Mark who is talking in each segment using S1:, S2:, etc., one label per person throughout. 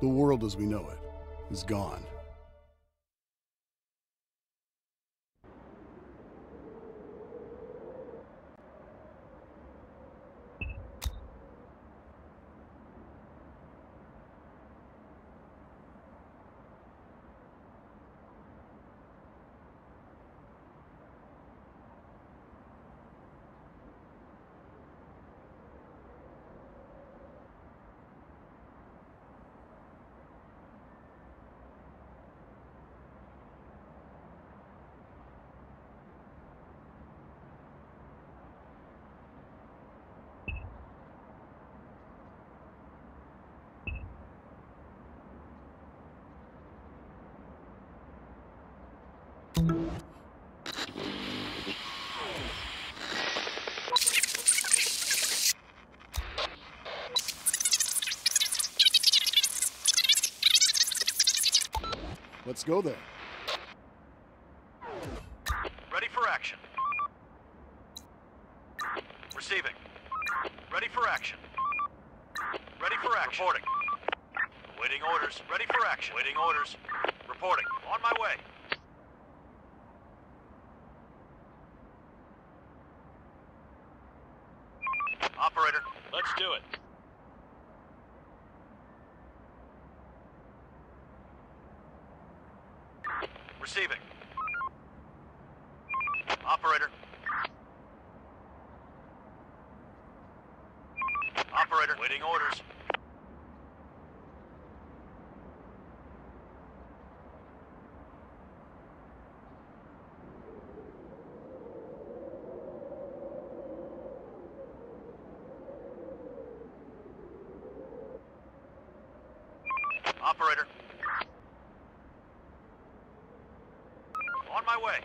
S1: The world as we know it is gone. Let's go there.
S2: Ready for action. Receiving. Ready for action. Ready for action. Reporting. Waiting orders. Ready for action. Waiting orders. Reporting. On my way. Operator, let's do it. Receiving. Operator. Operator, waiting orders. Operator. On my way.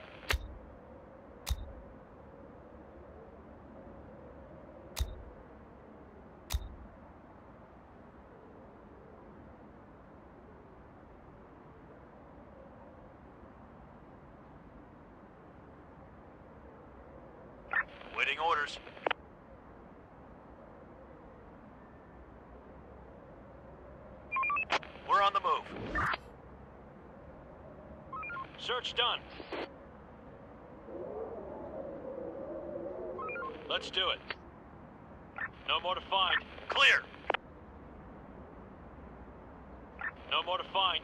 S2: Orders. We're on the move. Search done. Let's do it. No more to find. Clear. No more to find.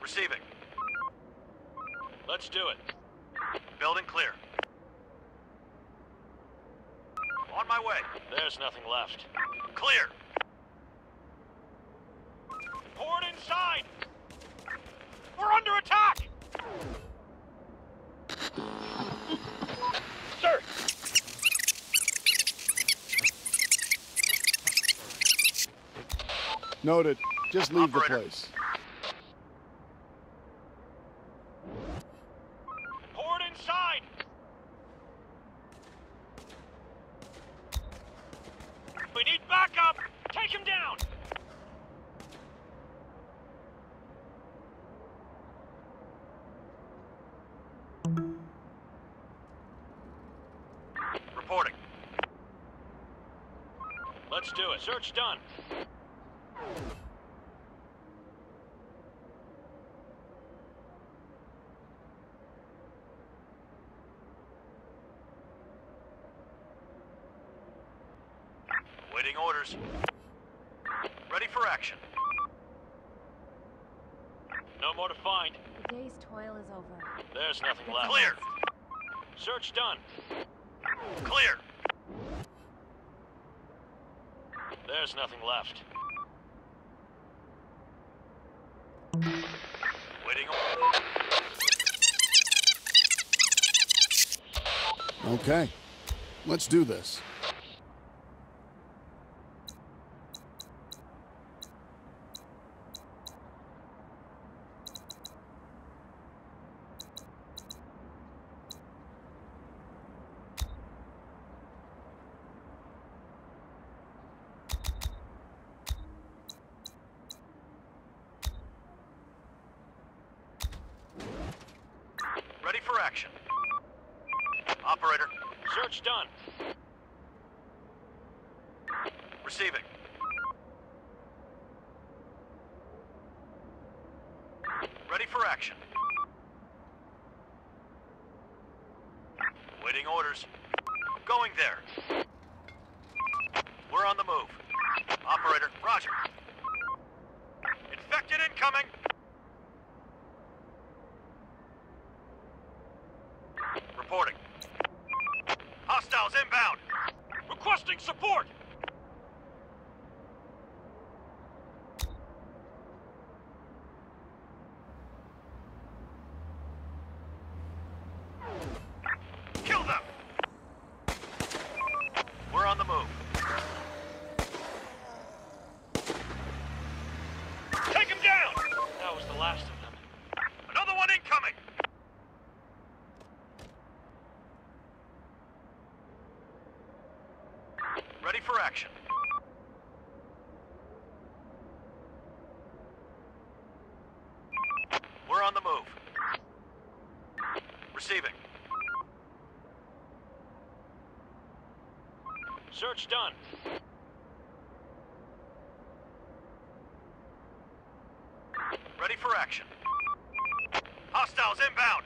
S2: Receiving. Let's do it. Building clear. On my way. There's nothing left. Clear. Port inside! We're under attack! Sir!
S1: Noted. Just leave
S2: Operator.
S1: the place.
S2: Let's do it. Search done. Waiting orders. Ready for action. No more to find.
S3: The day's toil is over.
S2: There's nothing
S3: That's
S2: left.
S3: a
S2: Clear.
S3: must.
S2: Search done. Clear. There's nothing left. Waiting.
S1: Okay. Let's do this.
S2: Search done. Ready for action. Hostiles inbound.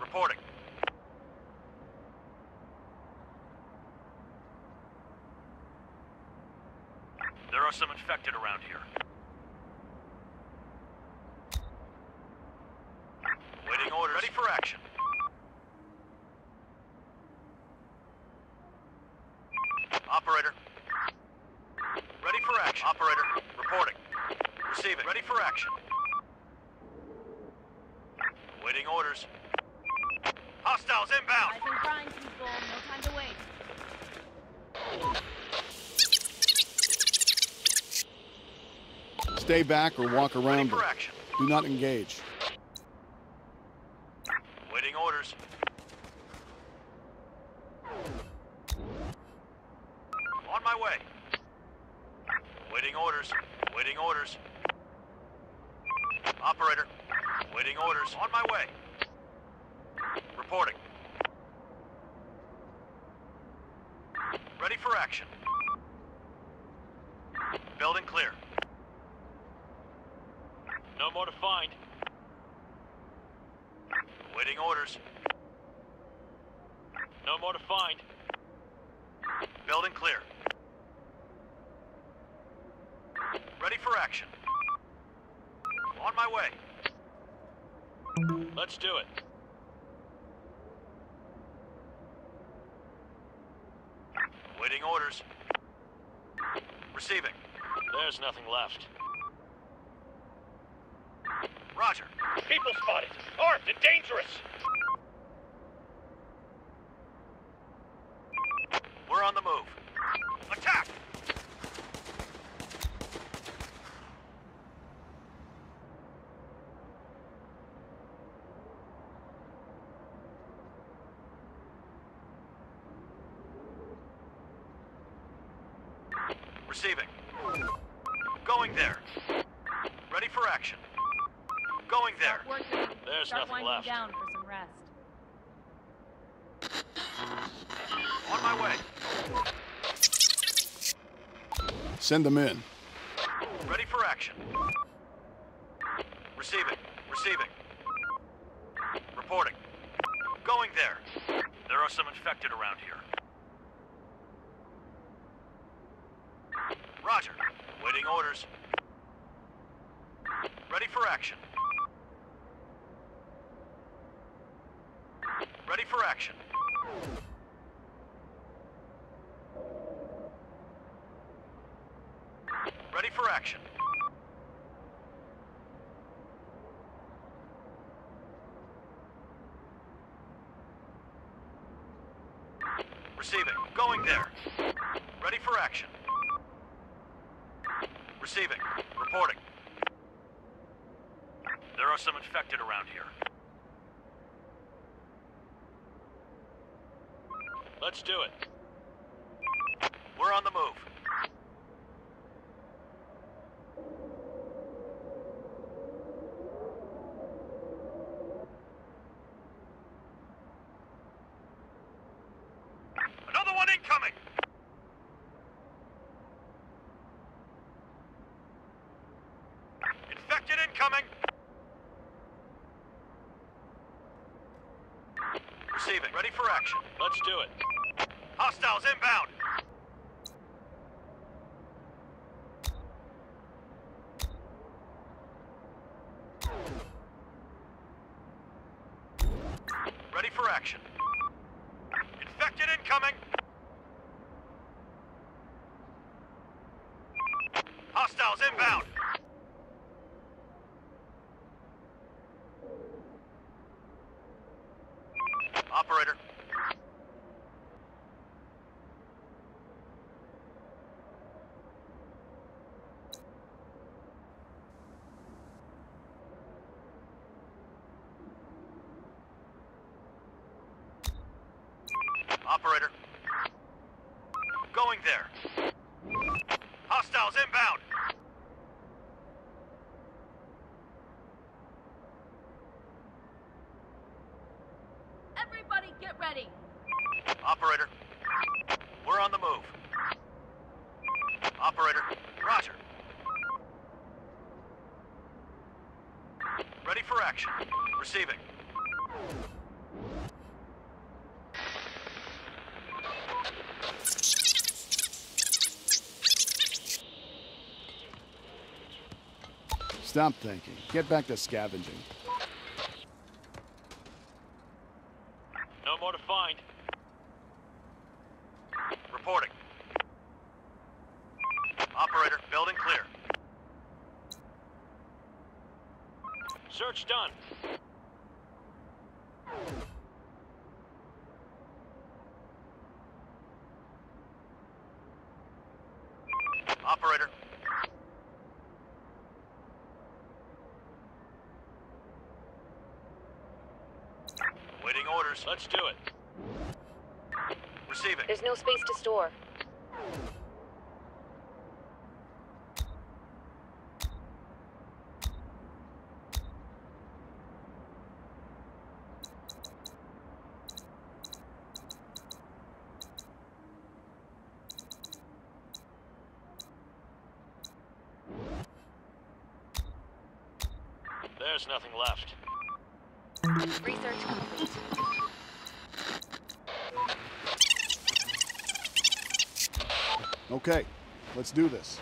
S2: Reporting. There are some infected around here.
S1: stay back or walk around. Do not engage.
S2: Receiving. Going there. Ready for action. Going there.
S4: There's
S3: Start
S4: nothing left.
S3: down for some rest.
S2: On my way.
S1: Send them in.
S2: Ready for action. Receiving. Receiving. Reporting. Going there. There are some infected around here. Ready for action. Receiving. Reporting. There are some infected around here.
S4: Let's do it.
S2: For action.
S4: Let's do it.
S2: Hostiles inbound! Ready for action. Infected incoming! Hostiles inbound! Operator. Operator. Going there. Hostiles inbound.
S3: Everybody get ready.
S2: Operator. We're on the move. Operator. Roger. Ready for action. Receiving.
S1: Stop thinking. Get back to scavenging.
S4: No more to find.
S2: Reporting. Operator, building clear.
S4: Search done.
S2: Operator. Waiting orders.
S4: Let's do it.
S2: Receiving.
S5: There's no space to store.
S4: There's nothing left.
S5: Research complete.
S1: Okay, let's do this.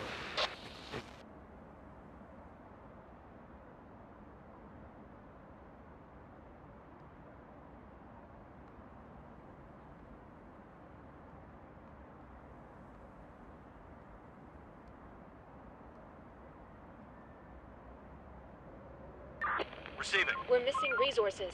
S2: Receiving.
S5: We're missing resources.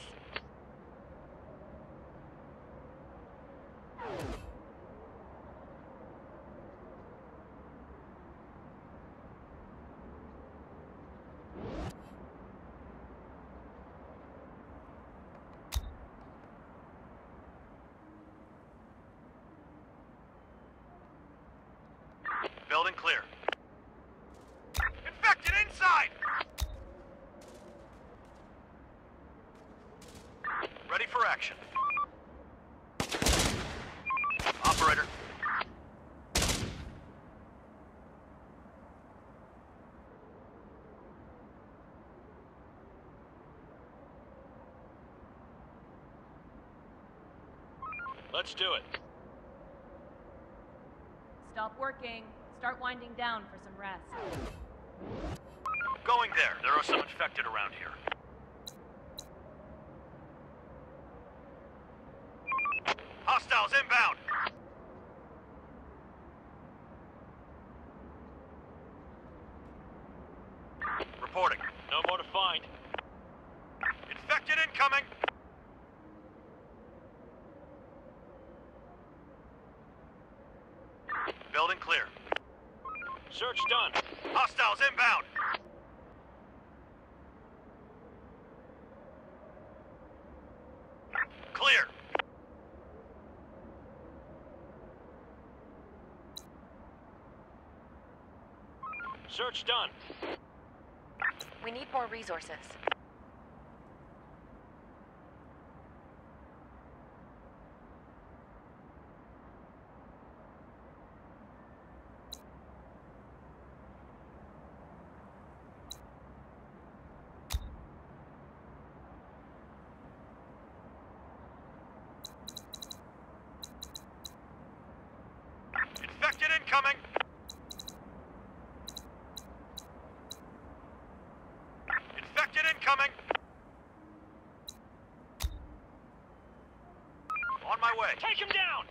S2: Building clear. Infected inside! Ready for action. Operator.
S4: Let's do it.
S3: Stop working. Start winding down for some rest.
S2: Going there. There are some infected around here. Hostiles inbound! Reporting.
S4: No more to find.
S2: Infected incoming! Building clear.
S4: Search done.
S2: Hostiles inbound! Clear.
S4: Search done.
S5: We need more resources.
S2: incoming! Infected incoming! On my way.
S4: Take him down!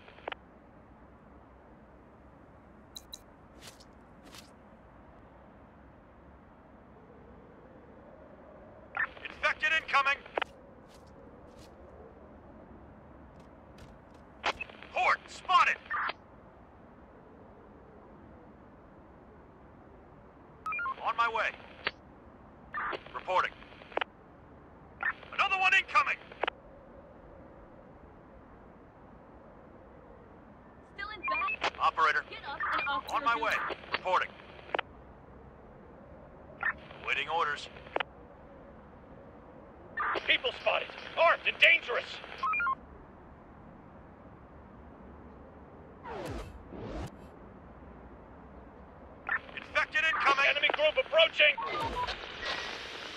S2: Infected incoming! Horde spotted! On my way. Reporting. Another one incoming!
S3: Still in back?
S2: Operator,
S3: Get up and off to
S2: on my way. Reporting. Waiting orders.
S4: People spotted! Armed and dangerous!
S2: Infected incoming!
S4: Enemy group approaching!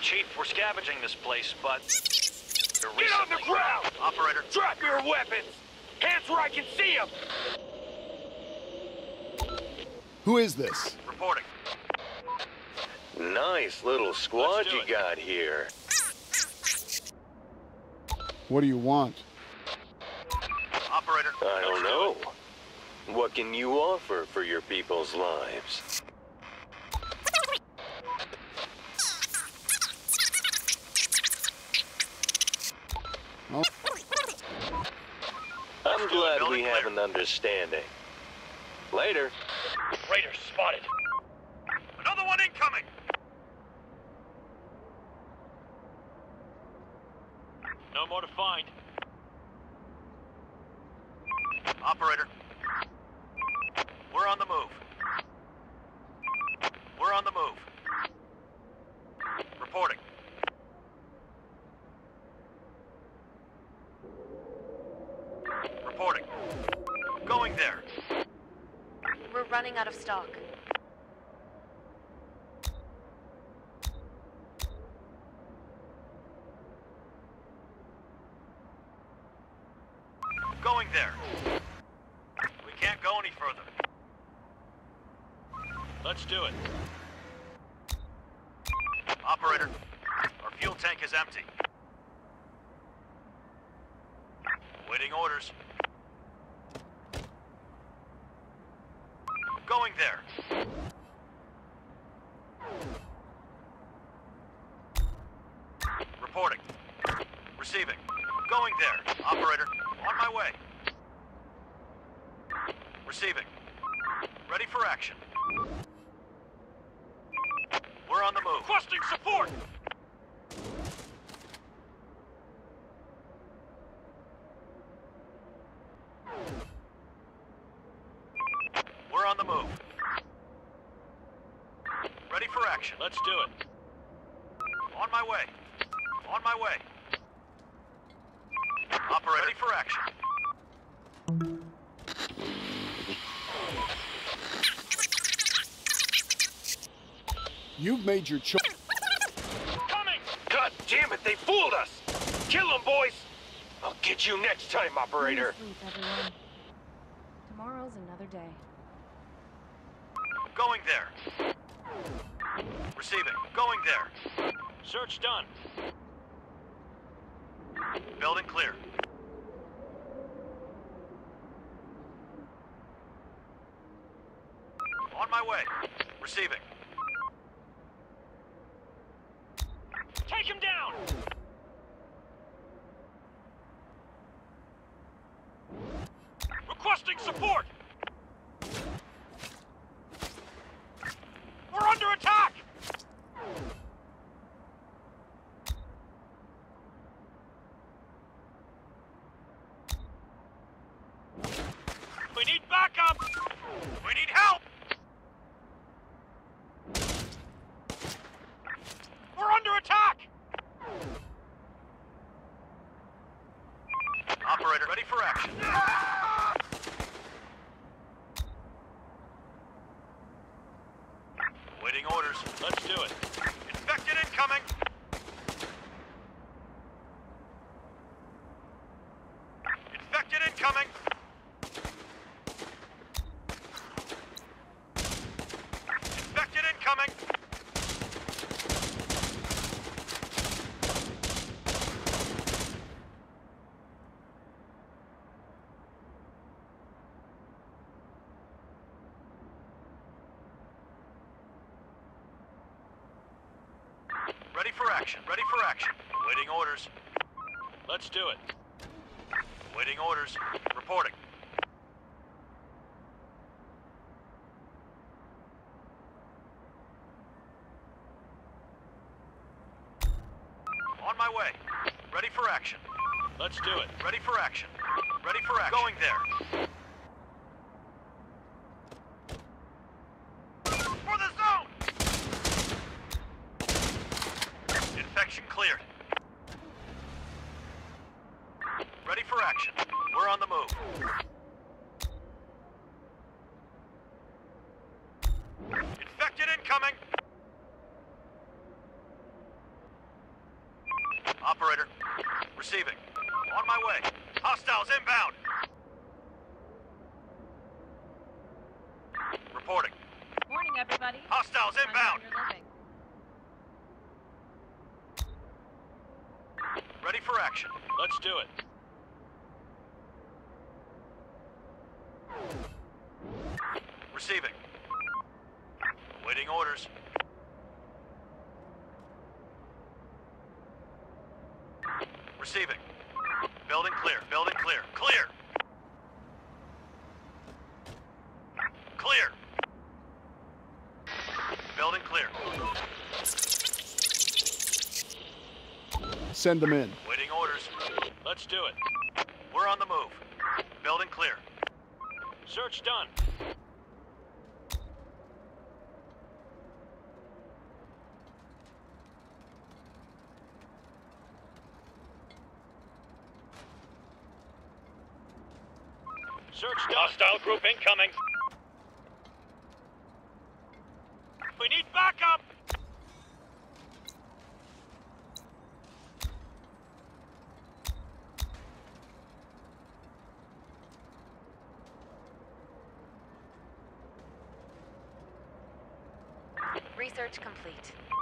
S2: Chief, we're scavenging this place, but...
S4: Get on the ground!
S2: Operator,
S4: Drop your weapons! Hands where I can see them!
S1: Who is this?
S2: reporting.
S6: Nice little squad you got here.
S1: What do you want?
S2: Operator,
S6: I don't know. What can you offer for your people's lives?
S1: Oh,
S6: I'm glad we have an understanding. Later.
S4: Raiders spotted!
S2: Another one incoming!
S4: No more to find.
S2: Operator. We're on the move. We're on the move. Reporting. Reporting. Going there.
S5: We're running out of stock.
S2: Going there. We can't go any further.
S4: Let's do it.
S2: Operator, our fuel tank is empty. Waiting orders. Going there. Reporting. Receiving. Going there. Operator, on my way. Receiving. Ready for action. We're on the move.
S4: Requesting support!
S2: We're on the move. Ready for action.
S4: Let's do it.
S2: On my way. On my way. Operator. Ready for action.
S1: you've made your choice.
S4: Coming!
S6: God damn it, they fooled us! Kill them, boys! I'll get you next time, operator.
S4: Search done.
S2: Building clear. On my way. Receiving.
S4: Take him down! Requesting support! We're under attack! We need backup!
S2: We need help!
S4: We're under attack!
S2: Operator. Ready for action. Waiting orders.
S4: Let's do it.
S2: Infected incoming. Infected incoming. Ready for action. Ready for action. Waiting orders.
S4: Let's do it.
S2: Waiting orders. Reporting. On my way. Ready for action.
S4: Let's do it.
S2: Ready for action. Ready for action. Going there. For the zone! Infection cleared. Ready for action. We're on the move. Infected incoming! Operator, receiving. On my way. Hostiles inbound. Reporting.
S3: Morning, everybody.
S2: Hostiles
S3: Time to
S2: inbound.
S3: earn your living.
S2: Ready for action.
S4: Let's do it.
S2: Receiving. Waiting orders. Receiving. Building clear. Building clear. Clear. Clear. Building clear.
S1: Send them in.
S2: Waiting orders.
S4: Let's do it.
S2: We're on the move. Building clear.
S4: Search done. Search.
S6: Hostile group incoming.
S4: We need backup.
S5: Research complete.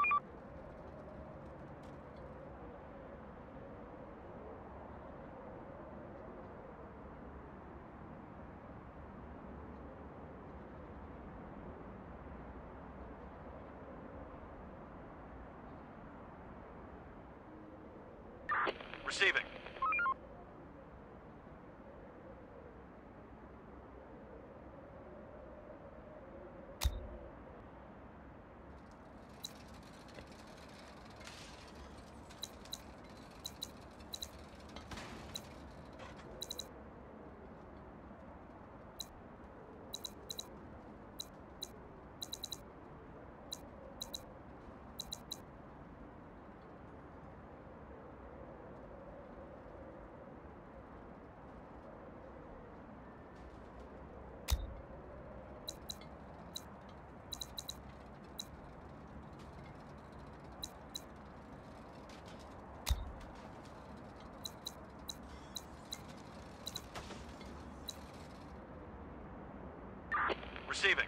S2: Receiving. Receiving.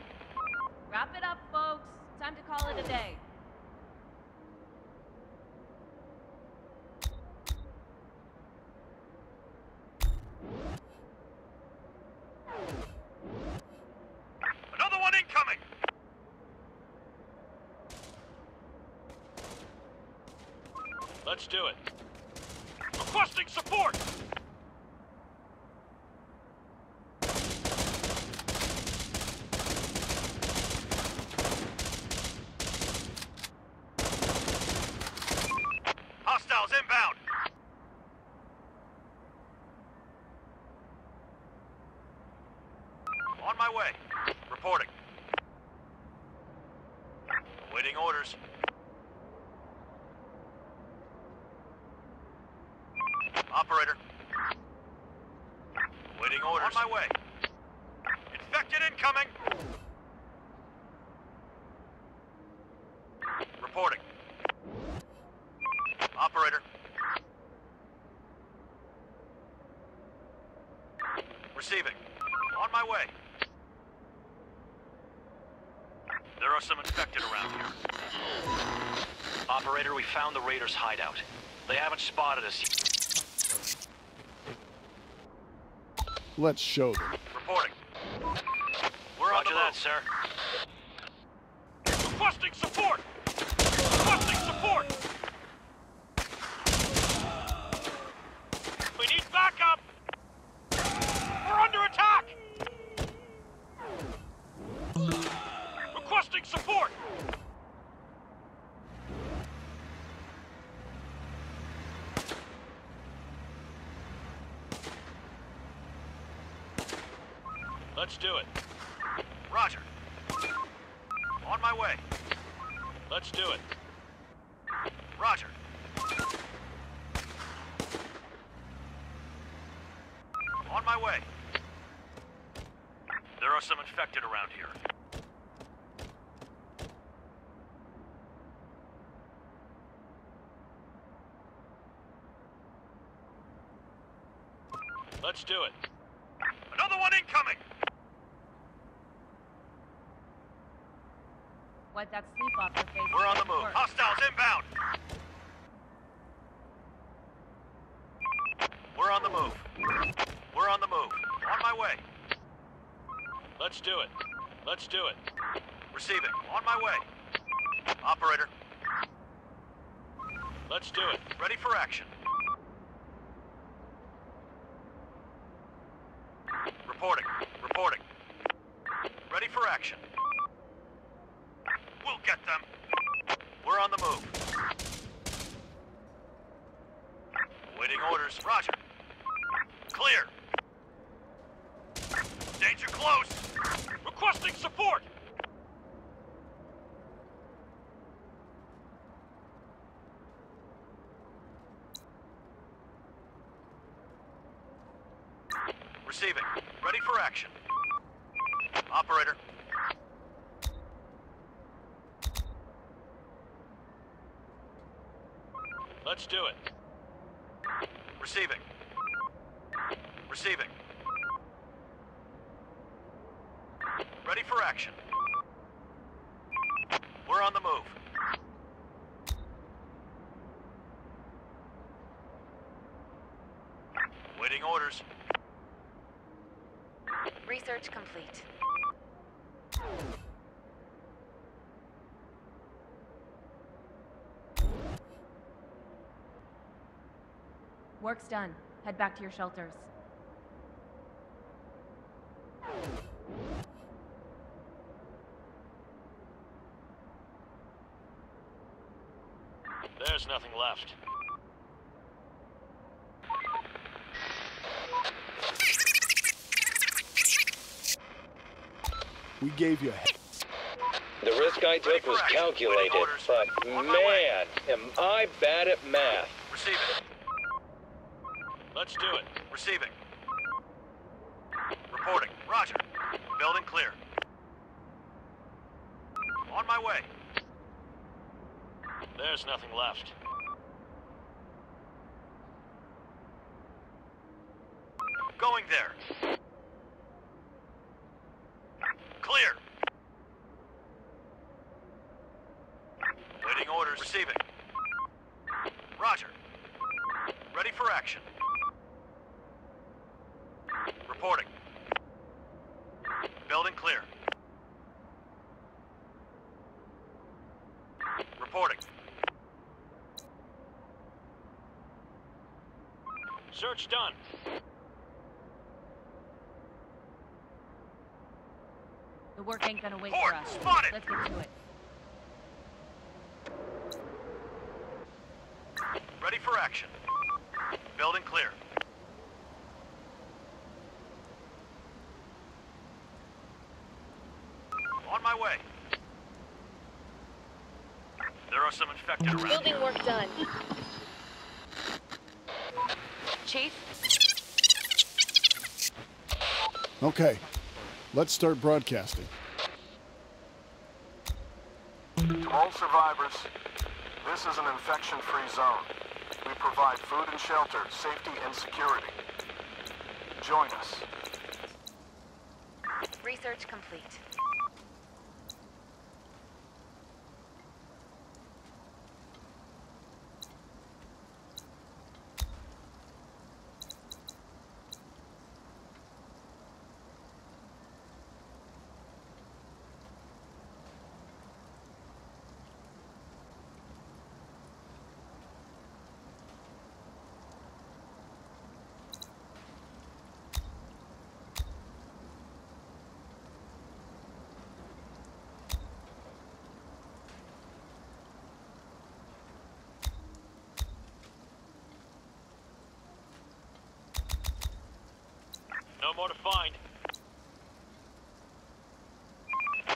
S3: Wrap it up, folks. Time to call it a day.
S2: Another one incoming!
S4: Let's do it.
S2: Requesting support! Hostiles inbound! On my way. Reporting. Waiting orders. Operator. Waiting orders. On my way. Infected incoming! Reporting. Operator. Receiving. On my way. There are some infected around here. Operator, we found the Raiders' hideout. They haven't spotted us yet.
S1: Let's show them.
S2: Reporting. We're on
S4: Roger
S2: the
S4: that, sir.
S2: Requesting support!
S7: backup! We're under attack! Requesting support! Let's do it.
S2: Roger. On my way.
S7: Let's do it.
S2: Roger. On my way. There are some infected around here.
S7: Let's do it.
S2: Another one incoming!
S3: Wipe that sleep off your face.
S2: We're on the
S3: Good
S2: move.
S3: work.
S2: Hostiles inbound! We're on the move. We're on the move. On my way.
S7: Let's do it. Let's do it.
S2: Receive it. On my way. Operator,
S7: Let's do it.
S2: ready for action. Reporting. Reporting. Ready for action. We'll get them. We're on the move. Waiting orders. Roger. Clear. Danger close.
S7: Requesting support!
S2: Receiving. Ready for action. Operator.
S7: Do it.
S2: Receiving. Receiving. Ready for action. We're on the move. Waiting orders.
S5: Research complete.
S3: Work's done. Head back to your shelters.
S7: There's nothing left.
S8: We gave you a he-
S6: The risk I took was calculated, but man, am I bad at math.
S2: Receiving.
S7: Let's do it.
S2: Receiving. Reporting. Roger. Building clear. On my way.
S7: There's nothing left.
S2: Going there. Clear. Waiting orders. Receiving. Roger. Ready for action. Reporting. Building clear. Reporting.
S7: Search done.
S3: The work ain't gonna wait
S2: Port,
S3: for us.
S2: spotted!
S3: Let's get to it.
S2: Ready for action. Building clear. On my way. There are some infected around.
S5: Building work done.
S8: Okay, let's start broadcasting.
S1: To all survivors, this is an infection-free zone. We provide food and shelter, safety and security. Join us.
S5: Research complete.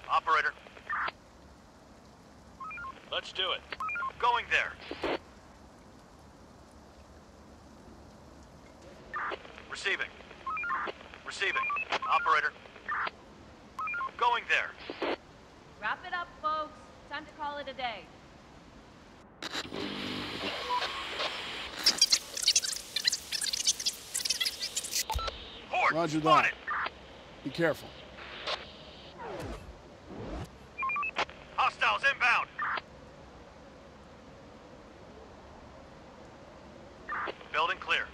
S2: Operator,
S7: Let's do it.
S2: going there. Receiving. Receiving. Operator. Going there.
S3: Wrap it up, folks. Time to call it a day.
S2: Horde,
S9: Roger that.
S2: spotted.
S9: Be careful.
S2: Hostiles inbound. Building clear.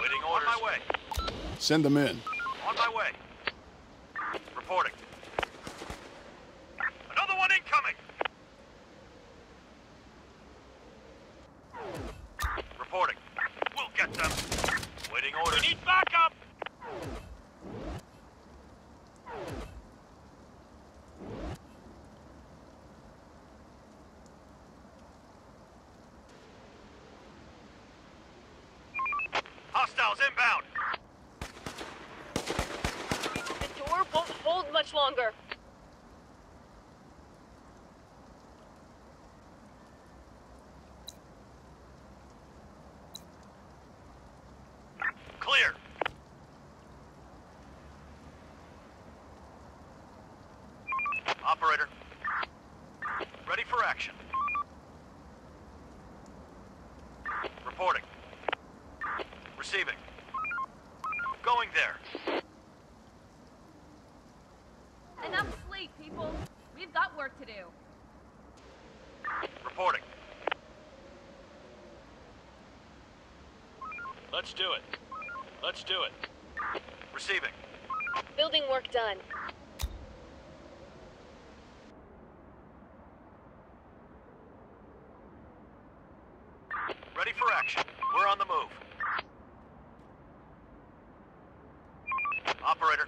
S2: Waiting orders. On my way.
S9: Send them in.
S2: On my way. Reporting. Another one incoming. Reporting. We'll get them. Waiting orders.
S7: We need backup!
S2: Hostiles inbound.
S5: The door won't hold much longer.
S2: Clear. Operator. Ready for action. Reporting. Receiving. Going there.
S3: Enough sleep, people. We've got work to do.
S2: Reporting.
S7: Let's do it. Let's do it.
S2: Receiving.
S5: Building work done.
S2: Ready for action. We're on the move. Operator.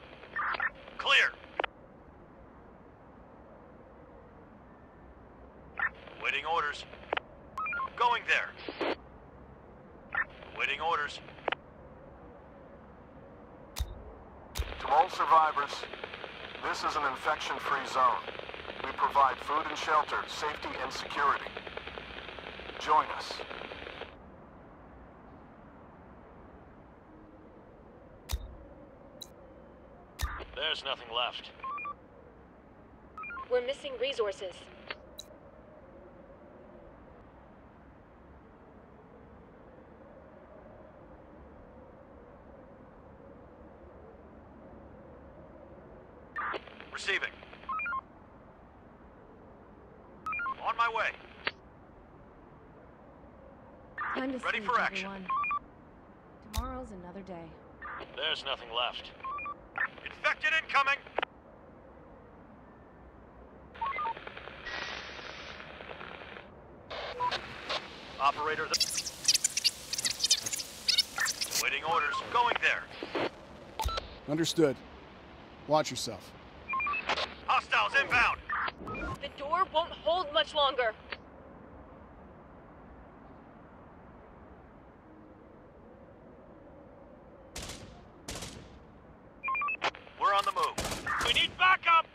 S2: Clear. Waiting orders. Going there. Waiting orders.
S1: To all survivors, this is an infection-free zone. We provide food and shelter, safety and security. Join us.
S7: There's nothing left.
S5: We're missing resources.
S2: Receiving. On my way.
S3: Time to
S2: Ready
S3: sleep,
S2: for action.
S3: everyone. Tomorrow's another day.
S7: There's nothing left.
S2: Infected incoming! Operator, the... Waiting orders. Going there.
S9: Understood. Watch yourself.
S2: Hostiles inbound.
S5: The door won't hold much longer.
S2: We're on the move.
S7: We need backup!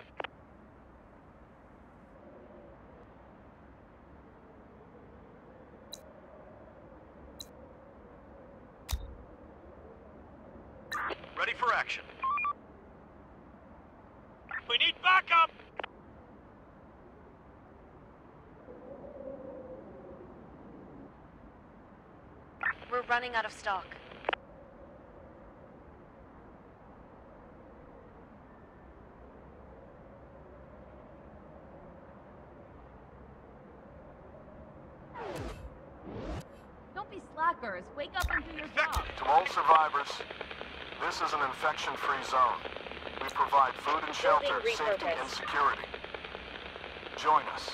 S2: Ready for action.
S7: We need backup!
S5: We're running out of stock.
S3: Don't be slackers. Wake up and do your job.
S1: To all survivors, this is an infection-free zone. We provide food and shelter, safety and security. Join us.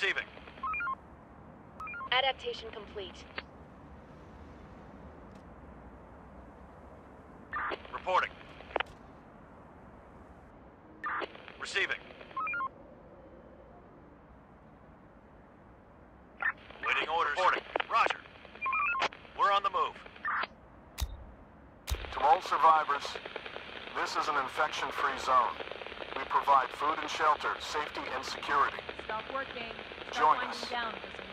S7: Receiving.
S5: Adaptation complete.
S7: Reporting. Receiving. Waiting orders. Reporting. Roger. We're on the move.
S1: To all survivors, this is an infection-free zone. We provide food and shelter, safety and security.
S3: Stop working. Start
S1: Join us.
S3: down for some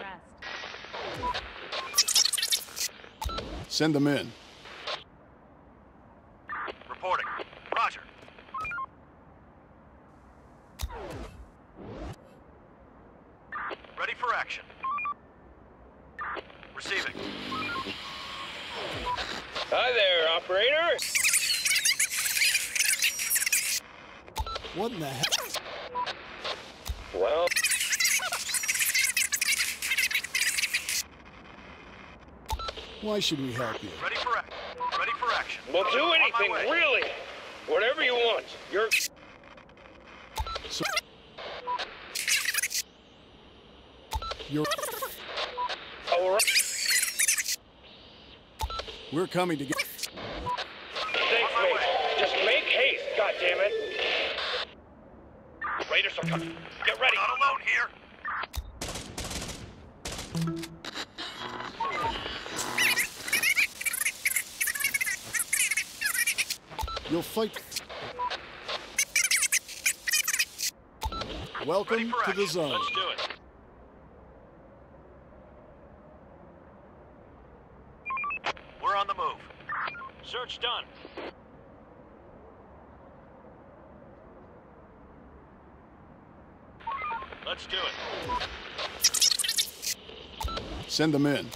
S3: rest.
S2: Send them in.
S7: Reporting. Roger. Ready for action. Receiving.
S10: Hi there, operator.
S2: What in the heck?
S10: Well,
S2: Why should we help you?
S7: Ready for ac- Ready for action.
S10: we'll do
S7: On my
S10: anything,
S7: way.
S10: really. Whatever you want. You're.
S2: So, you're,
S10: All right.
S2: we're coming to get.
S10: Thanks, mate. Just make haste, goddammit.
S4: Raiders are coming.
S2: Fight. Welcome to the zone.
S4: Let's do it.
S7: We're on the move.
S4: Search done. Let's do it.
S2: Send them in.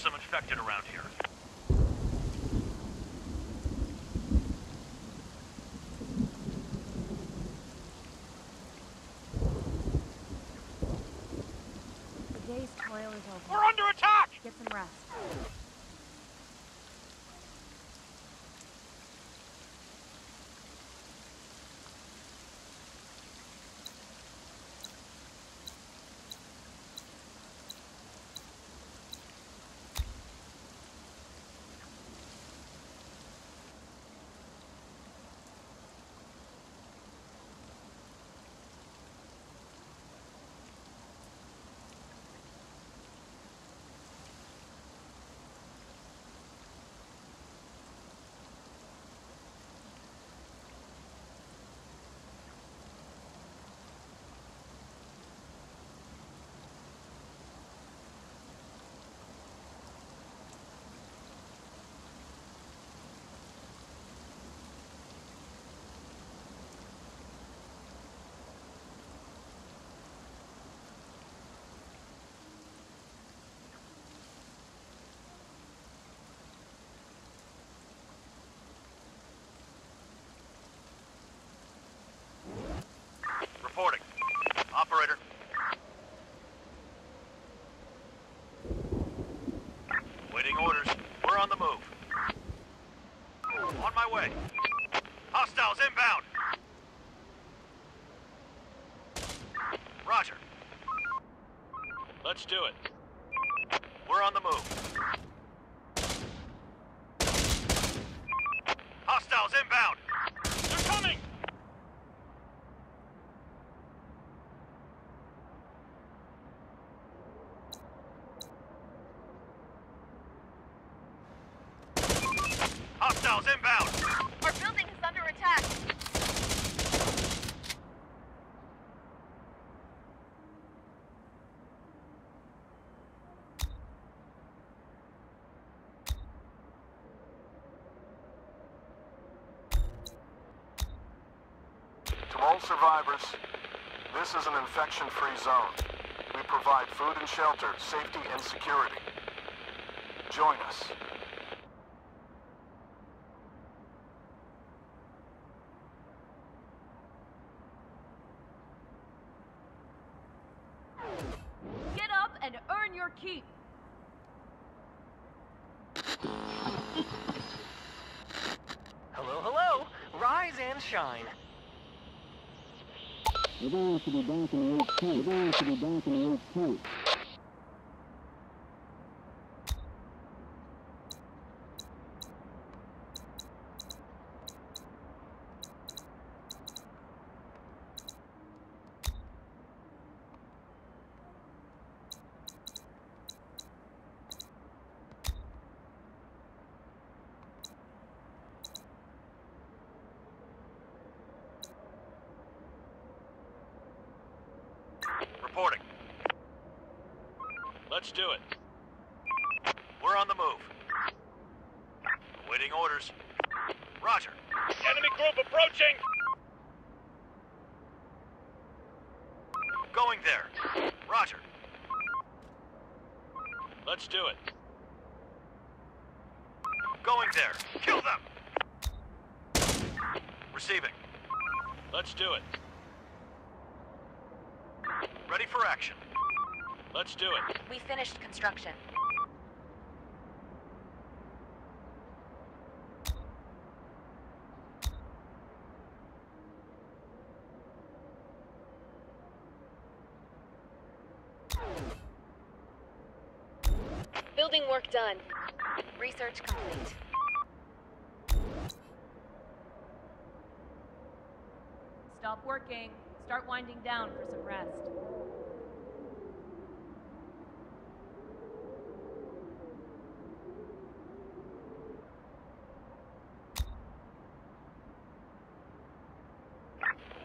S7: Some infected around here.
S3: The day's Spoiler's over.
S4: We're under attack!
S3: Get some rest.
S2: Reporting. Operator. Waiting orders. We're on the move. On my way. Hostiles inbound. Roger.
S7: Let's do it.
S2: We're on the move. Hostiles inbound.
S7: They're coming!
S2: Hostiles inbound.
S5: Our building is under attack.
S1: To survivors, this is an infection-free zone. We provide food and shelter, safety and security. Join us.
S3: Get up and earn your keep.
S11: Hello, hello. Rise and shine.
S2: Reporting.
S7: Let's do it.
S2: We're on the move. Waiting orders. Roger.
S7: Enemy group approaching!
S2: Going there. Roger.
S7: Let's do it.
S2: Going there. Kill them. Receiving.
S7: Let's do it.
S2: Ready for action.
S7: Let's do it.
S5: We finished construction. Building work done. Research complete.
S3: Stop working. Start winding down for some rest.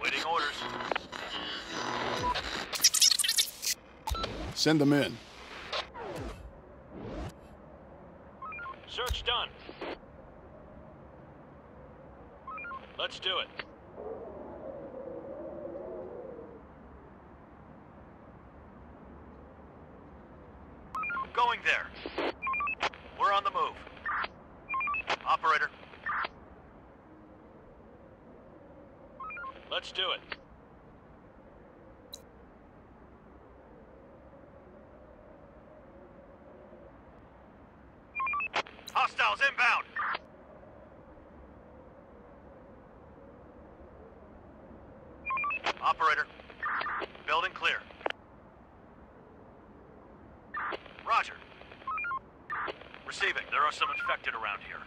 S2: Waiting orders.
S12: Send them in.
S7: Search done. Let's do it.
S2: Going there. We're on the move. Operator.
S7: Let's do it.
S2: Hostiles inbound! Operator. Building clear. Roger. Receiving. There are some infected around here.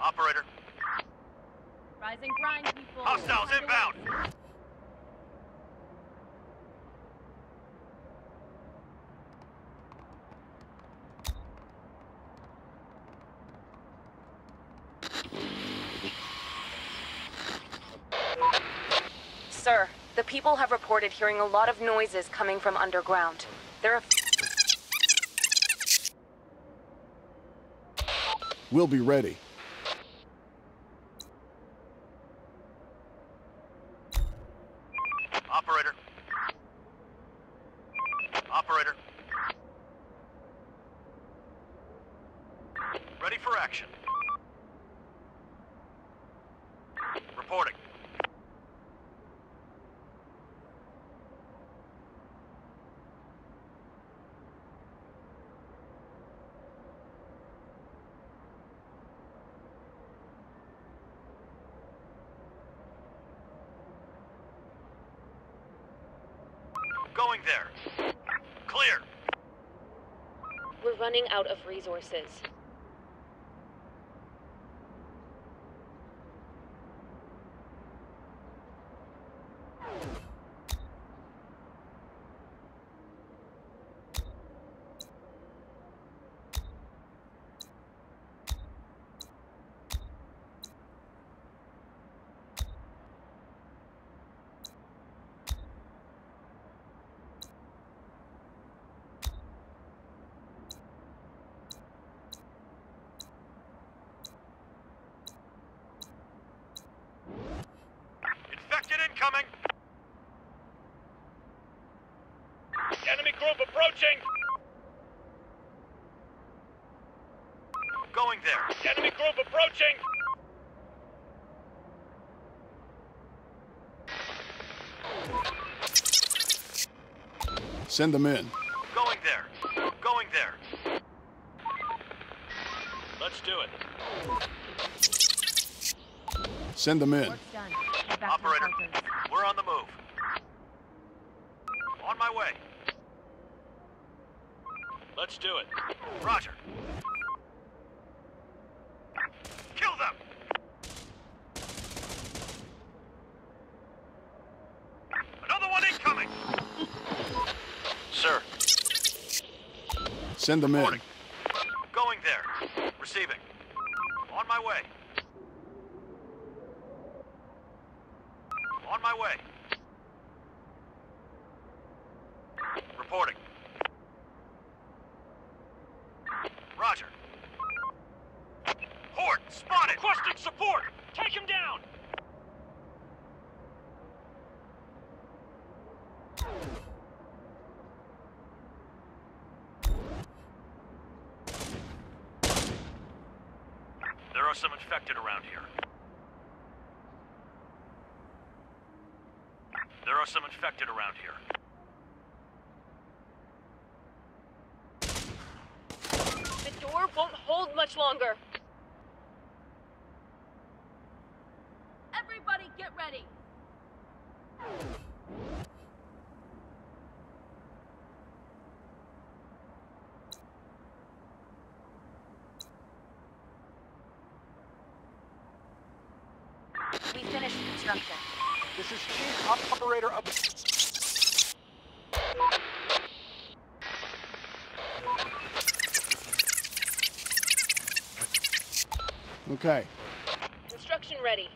S2: Operator.
S3: Rise and grind, people.
S2: Hostiles
S3: Underway.
S2: inbound!
S5: Sir, the people have reported hearing a lot of noises coming from underground. There are
S1: We'll be ready.
S2: Operator. Operator. Ready for action. Reporting. Going there. Clear.
S5: we're running out of resources.
S2: Infected incoming.
S4: Enemy group approaching!
S2: Going there.
S4: Enemy group approaching!
S1: Send them in.
S2: Going there. Going there.
S4: Let's do it.
S1: Send them in.
S3: Work's done. Head back
S2: Operator.
S3: to the shelters.
S2: We're on the move. On my way.
S4: Let's do it.
S2: Roger. Kill them! Another one incoming! Sir,
S1: Send them in.
S2: reporting. Going there. Receiving. On my way. On my way. Reporting. Roger. Horde spotted!
S4: Requesting support! Take him down!
S2: There are some infected around here. There infected around here.
S5: The door won't hold much longer.
S3: Everybody get ready.
S5: We finished construction.
S6: This is Chief Operator of...
S1: Okay.
S5: Construction ready.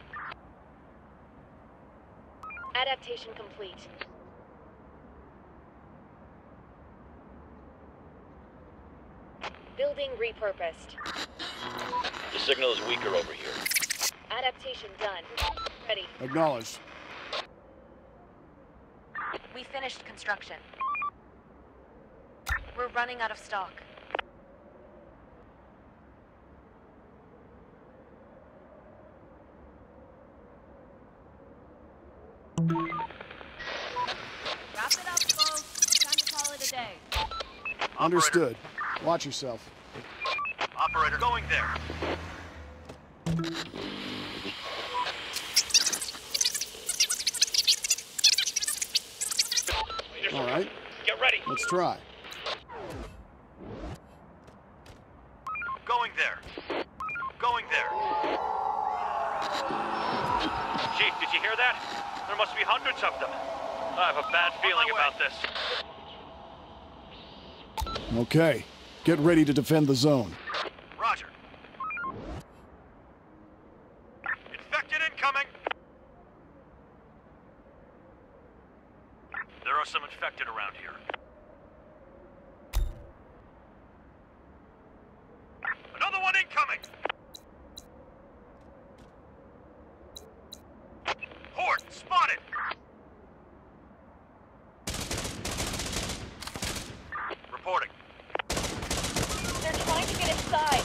S5: Adaptation complete. Building repurposed.
S13: The signal is weaker over here.
S5: Adaptation done. Ready.
S1: Acknowledged.
S5: We finished construction. We're running out of stock.
S3: Wrap it up, folks. Time to call it a day.
S1: Understood. Watch yourself.
S2: Operator going there.
S1: All right,
S6: Get ready.
S1: let's try.
S2: Going there. Going there.
S4: Chief, did you hear that? There must be hundreds of them. I have a bad feeling about this.
S1: Okay, get ready to defend the zone.
S2: Roger. Infected incoming. There are some infected around here. Another one incoming. Horde spotted. Reporting.
S5: They're trying to get inside.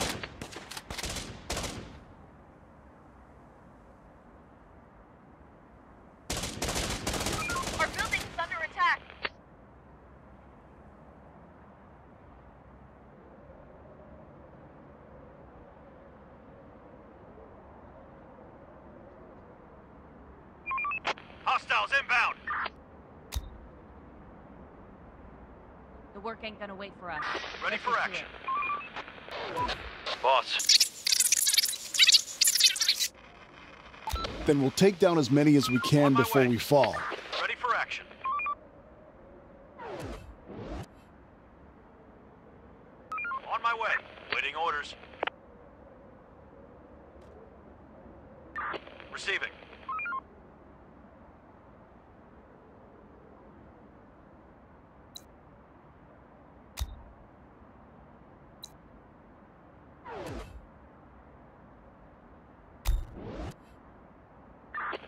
S5: Our building is under attack.
S2: Hostiles inbound.
S3: The work ain't gonna wait for us.
S2: Ready
S3: Let's
S2: for
S3: get to
S2: action.
S3: it.
S4: Boss,
S1: Then we'll take down as many as we can before we fall.
S2: Ready for action. On my way. Waiting orders. Receiving.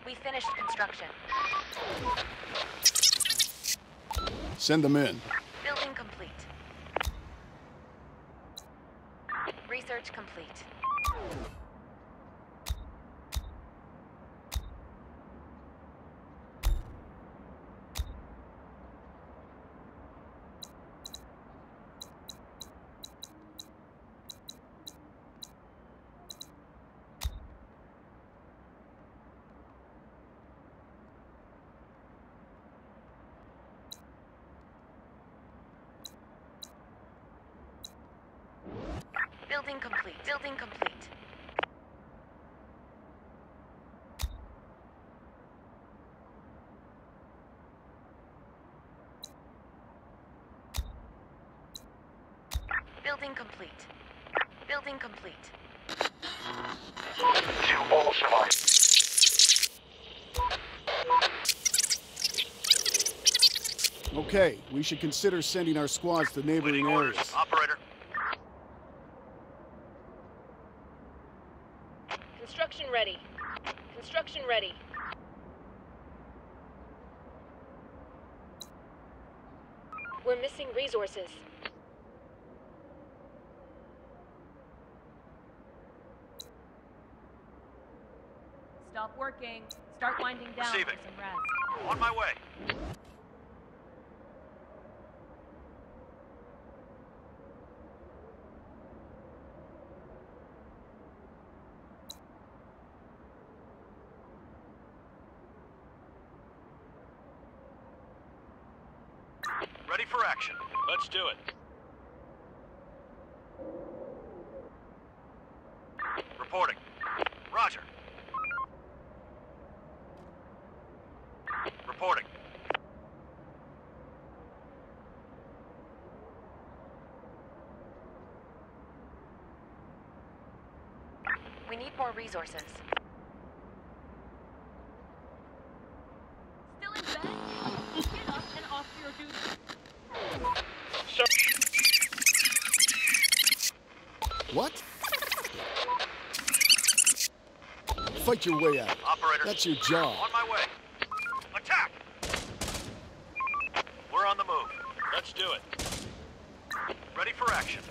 S5: We finished construction.
S1: Send them in.
S5: Building complete. Research complete. Building complete. Building complete. Building complete. Building complete.
S6: You all survived.
S1: Okay, we should consider sending our squads to neighboring
S2: orders.
S1: areas.
S2: Operator.
S5: Construction ready. Construction ready. We're missing resources.
S3: Stop working. Start winding down
S2: Receiving.
S3: for some rest.
S2: On my way. Ready for action.
S4: Let's do it.
S2: Reporting. Roger. Reporting.
S5: We need more resources.
S1: Fight your way out.
S2: Operator.
S1: That's your job.
S2: On my way. Attack! We're on the move.
S4: Let's do it.
S2: Ready for action.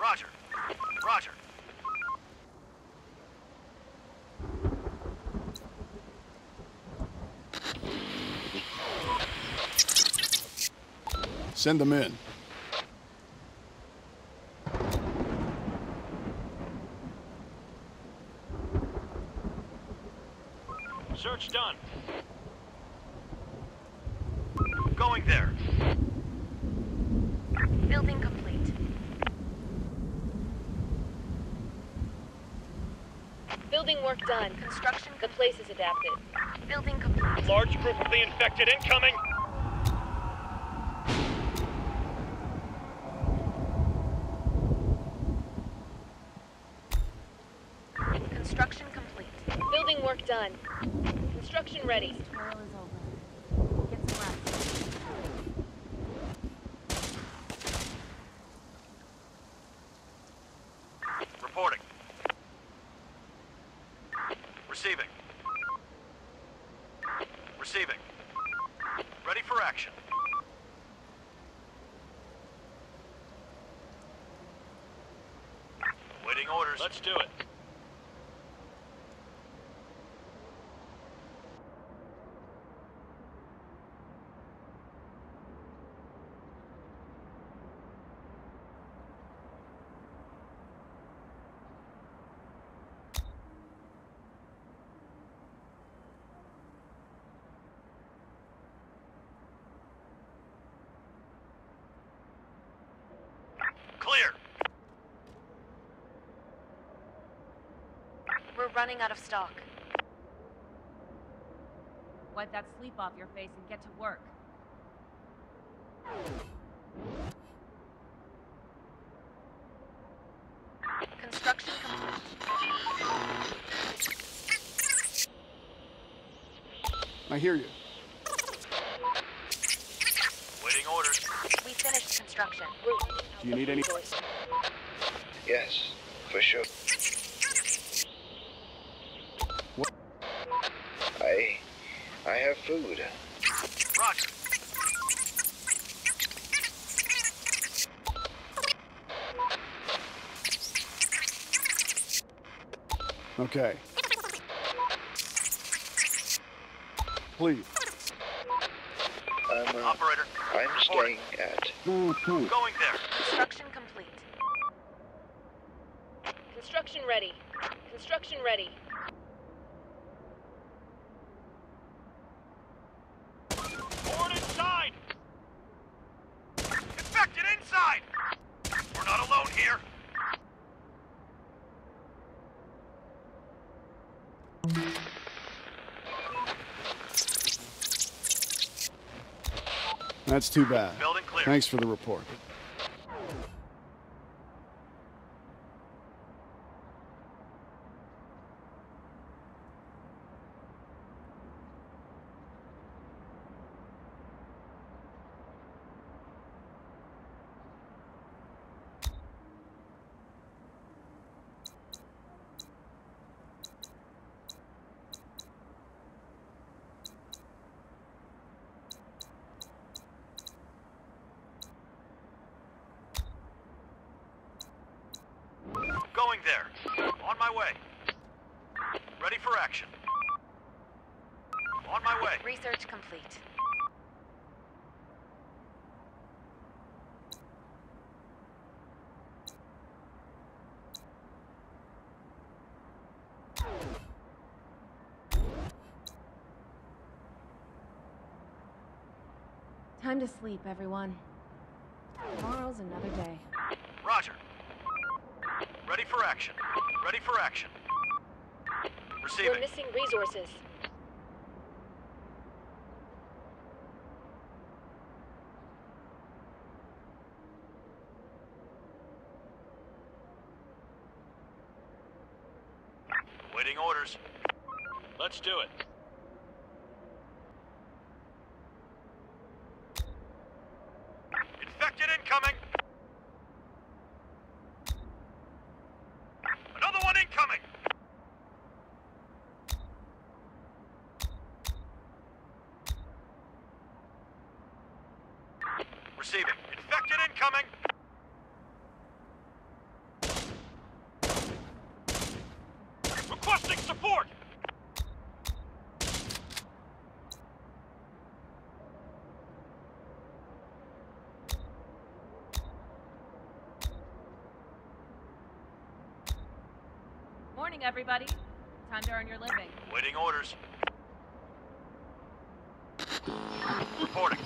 S2: Roger. Roger.
S1: Send them in.
S14: Is adapted.
S5: Building complete.
S4: Large group of the infected incoming.
S5: Construction complete.
S14: Building work done. Construction ready.
S3: Twirl is over. Get some rest.
S2: Reporting. Receiving. Receiving. Ready for action. Waiting orders.
S4: Let's do it.
S2: Clear.
S5: We're running out of stock.
S3: Wipe that sleep off your face and get to work.
S5: Construction complete.
S1: I hear you.
S2: Waiting orders.
S5: We finished construction.
S14: We're running out
S1: Do you need any-
S15: Yes, for sure.
S1: What?
S15: I... I have food.
S2: Roger.
S1: Okay. Please.
S15: I'm, uh,
S2: Operator.
S15: I'm staying at...
S2: Going there.
S5: Construction complete.
S14: Construction ready. Construction ready.
S2: Board inside. Infected inside. We're not alone here.
S1: That's too bad. Thanks for the report.
S2: Going there. On my way. Ready for action. On my way.
S5: Research complete.
S3: Time to sleep, everyone. Tomorrow's another day.
S2: Roger. Ready for action. Ready for action.
S14: We're missing resources.
S2: Waiting orders.
S4: Let's do it.
S2: Infected incoming. Another one incoming. Receiving. Infected incoming. Requesting support.
S3: morning, everybody. Time to earn your living.
S2: Waiting orders. Reporting.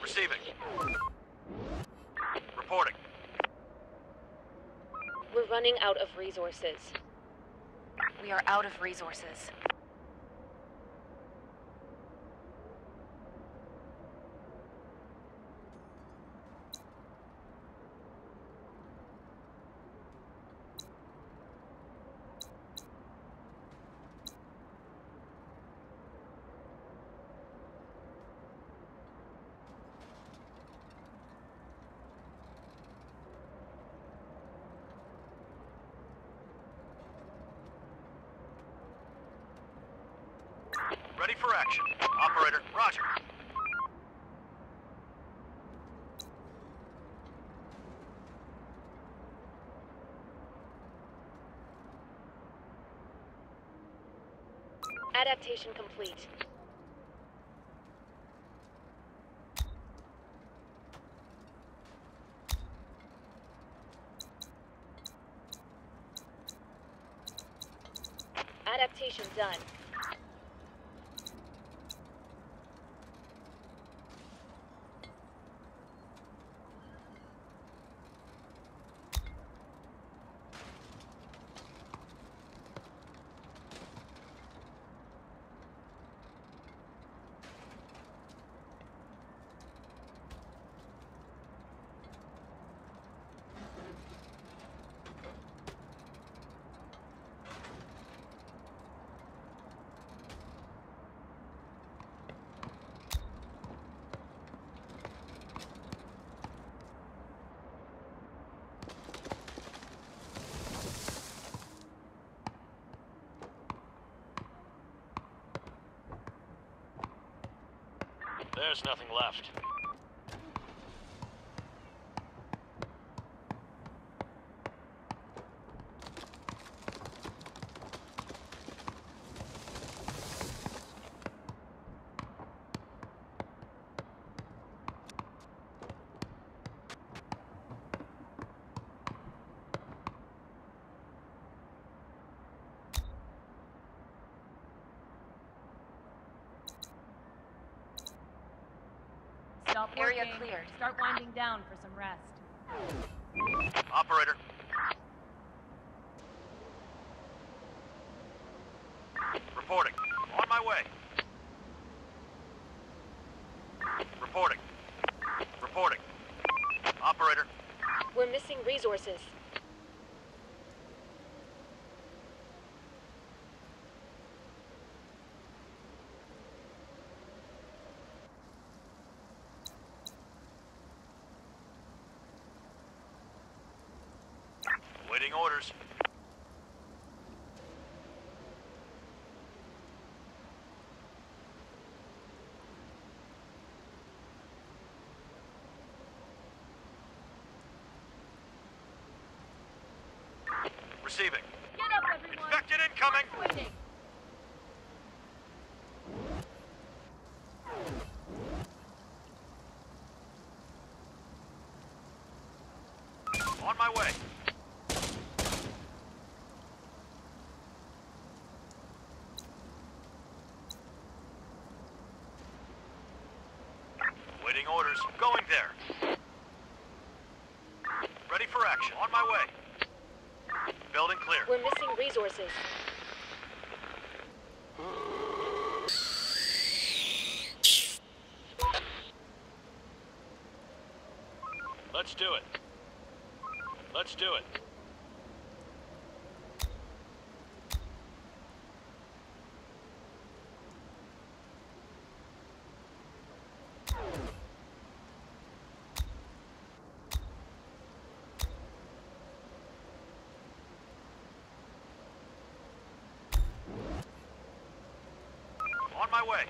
S2: Receiving. Reporting.
S14: We're running out of resources.
S5: We are out of resources.
S2: Ready for action. Operator, roger.
S14: Adaptation complete. Adaptation done.
S4: There's nothing left.
S3: Stop
S5: Area
S3: working.
S5: cleared.
S3: Start winding down for some rest.
S2: Operator. Reporting. On my way. Reporting. Reporting. Operator.
S14: We're missing resources.
S2: Waiting orders. Receiving.
S3: Get up, everyone.
S2: Infected incoming.
S3: Waiting.
S2: On my way. Waiting. Going there. Ready for action. On my way. Building clear.
S14: We're missing resources.
S4: Let's do it. Let's do it.
S2: On my way.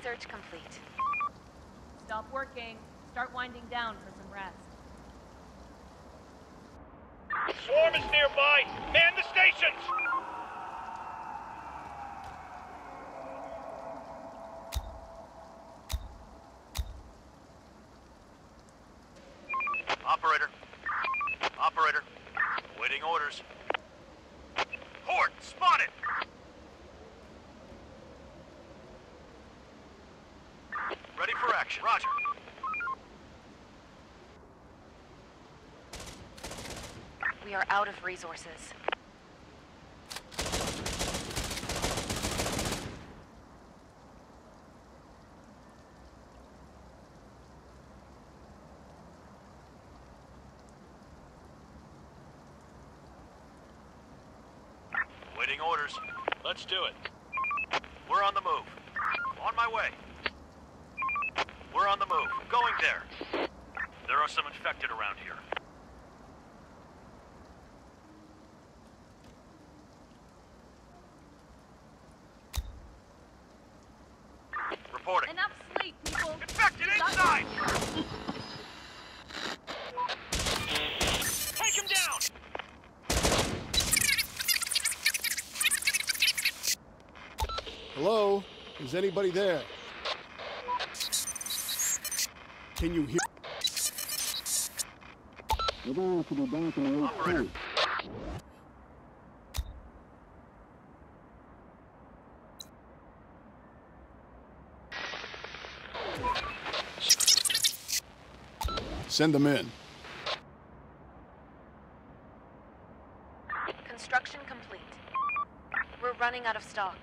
S5: Research complete.
S3: Stop working. Start winding down for some rest.
S4: Swarm is nearby! Man the stations!
S2: Waiting orders. Horde, spotted! Ready for action. Roger.
S5: We are out of resources.
S2: Waiting orders.
S4: Let's do it.
S2: We're on the move. On my way. We're on the move. Going there.
S4: There are some infected around here.
S2: Reporting.
S3: Enough sleep, people.
S2: Infected inside!
S4: Take him down!
S1: Hello? Is anybody there? Can you hear?
S2: Operator.
S1: Send them in.
S5: Construction complete. We're running out of stock.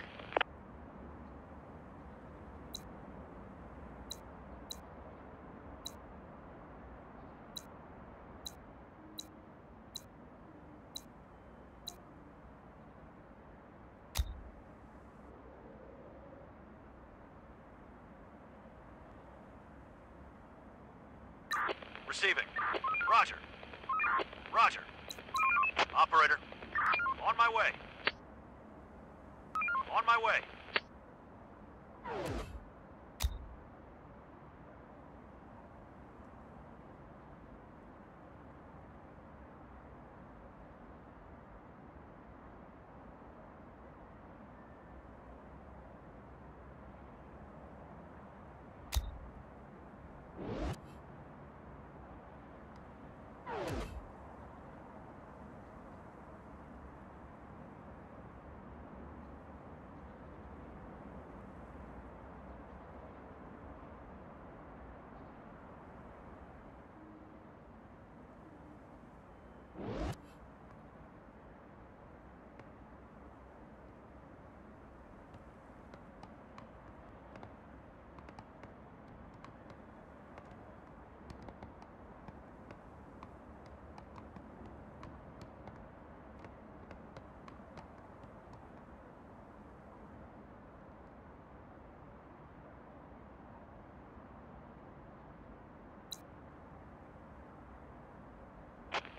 S2: Receiving. Roger. Roger. Operator. On my way. On my way.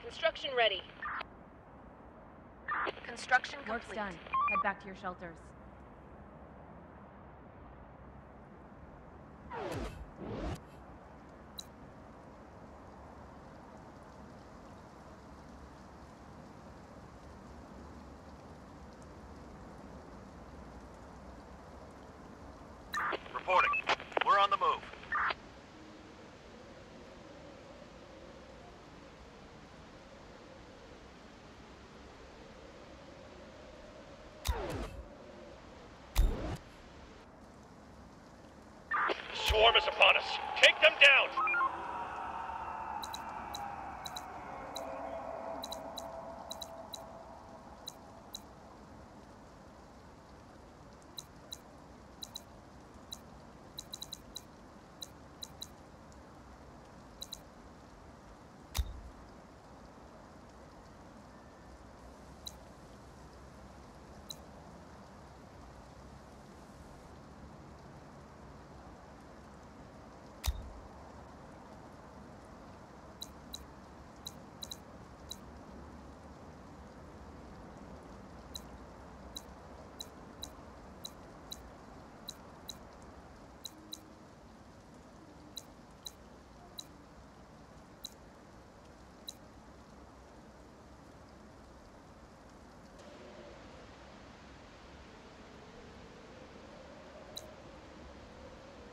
S14: Construction ready.
S5: Construction
S3: Work's
S5: complete.
S3: done. Head back to your shelters.
S2: Reporting. We're on the move.
S4: Swarm is upon us. Take them down!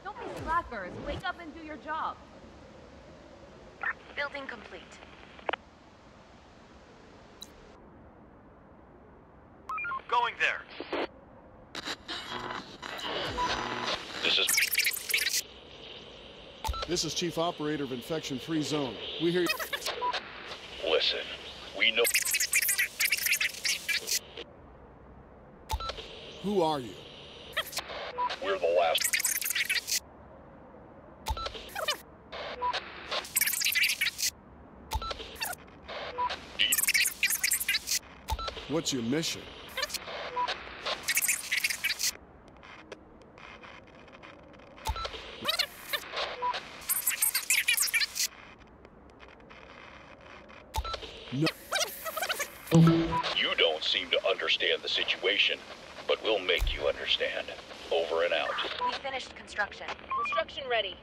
S3: Don't be slackers. Wake up and do your job.
S5: Building complete.
S2: Going there.
S13: This is
S1: This is Chief Operator of Infection Free Zone. We hear you.
S13: listen. We know
S1: Who are you?
S13: we're the last.
S1: What's your mission? No.
S13: You don't seem to understand the situation, but we'll make you understand. Over and out.
S5: We finished construction.
S14: Construction ready.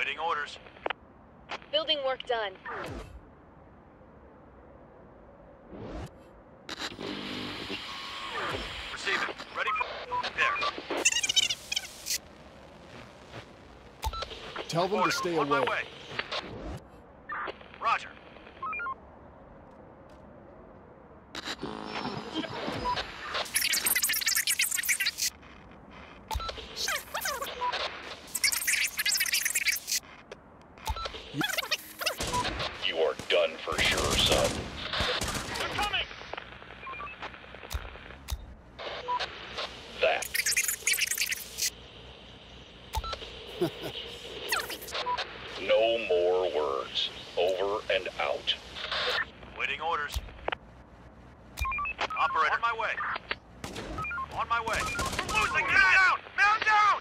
S2: Waiting orders.
S14: Building work done.
S2: Receiving. Ready for... There.
S1: Tell them to stay
S2: On
S1: away.
S2: Roger.
S13: You are done for sure, son.
S4: They're coming!
S13: That. no more words. Over and out.
S2: Waiting orders. Operator. On my way. On my way. We're losing Man down! Man down!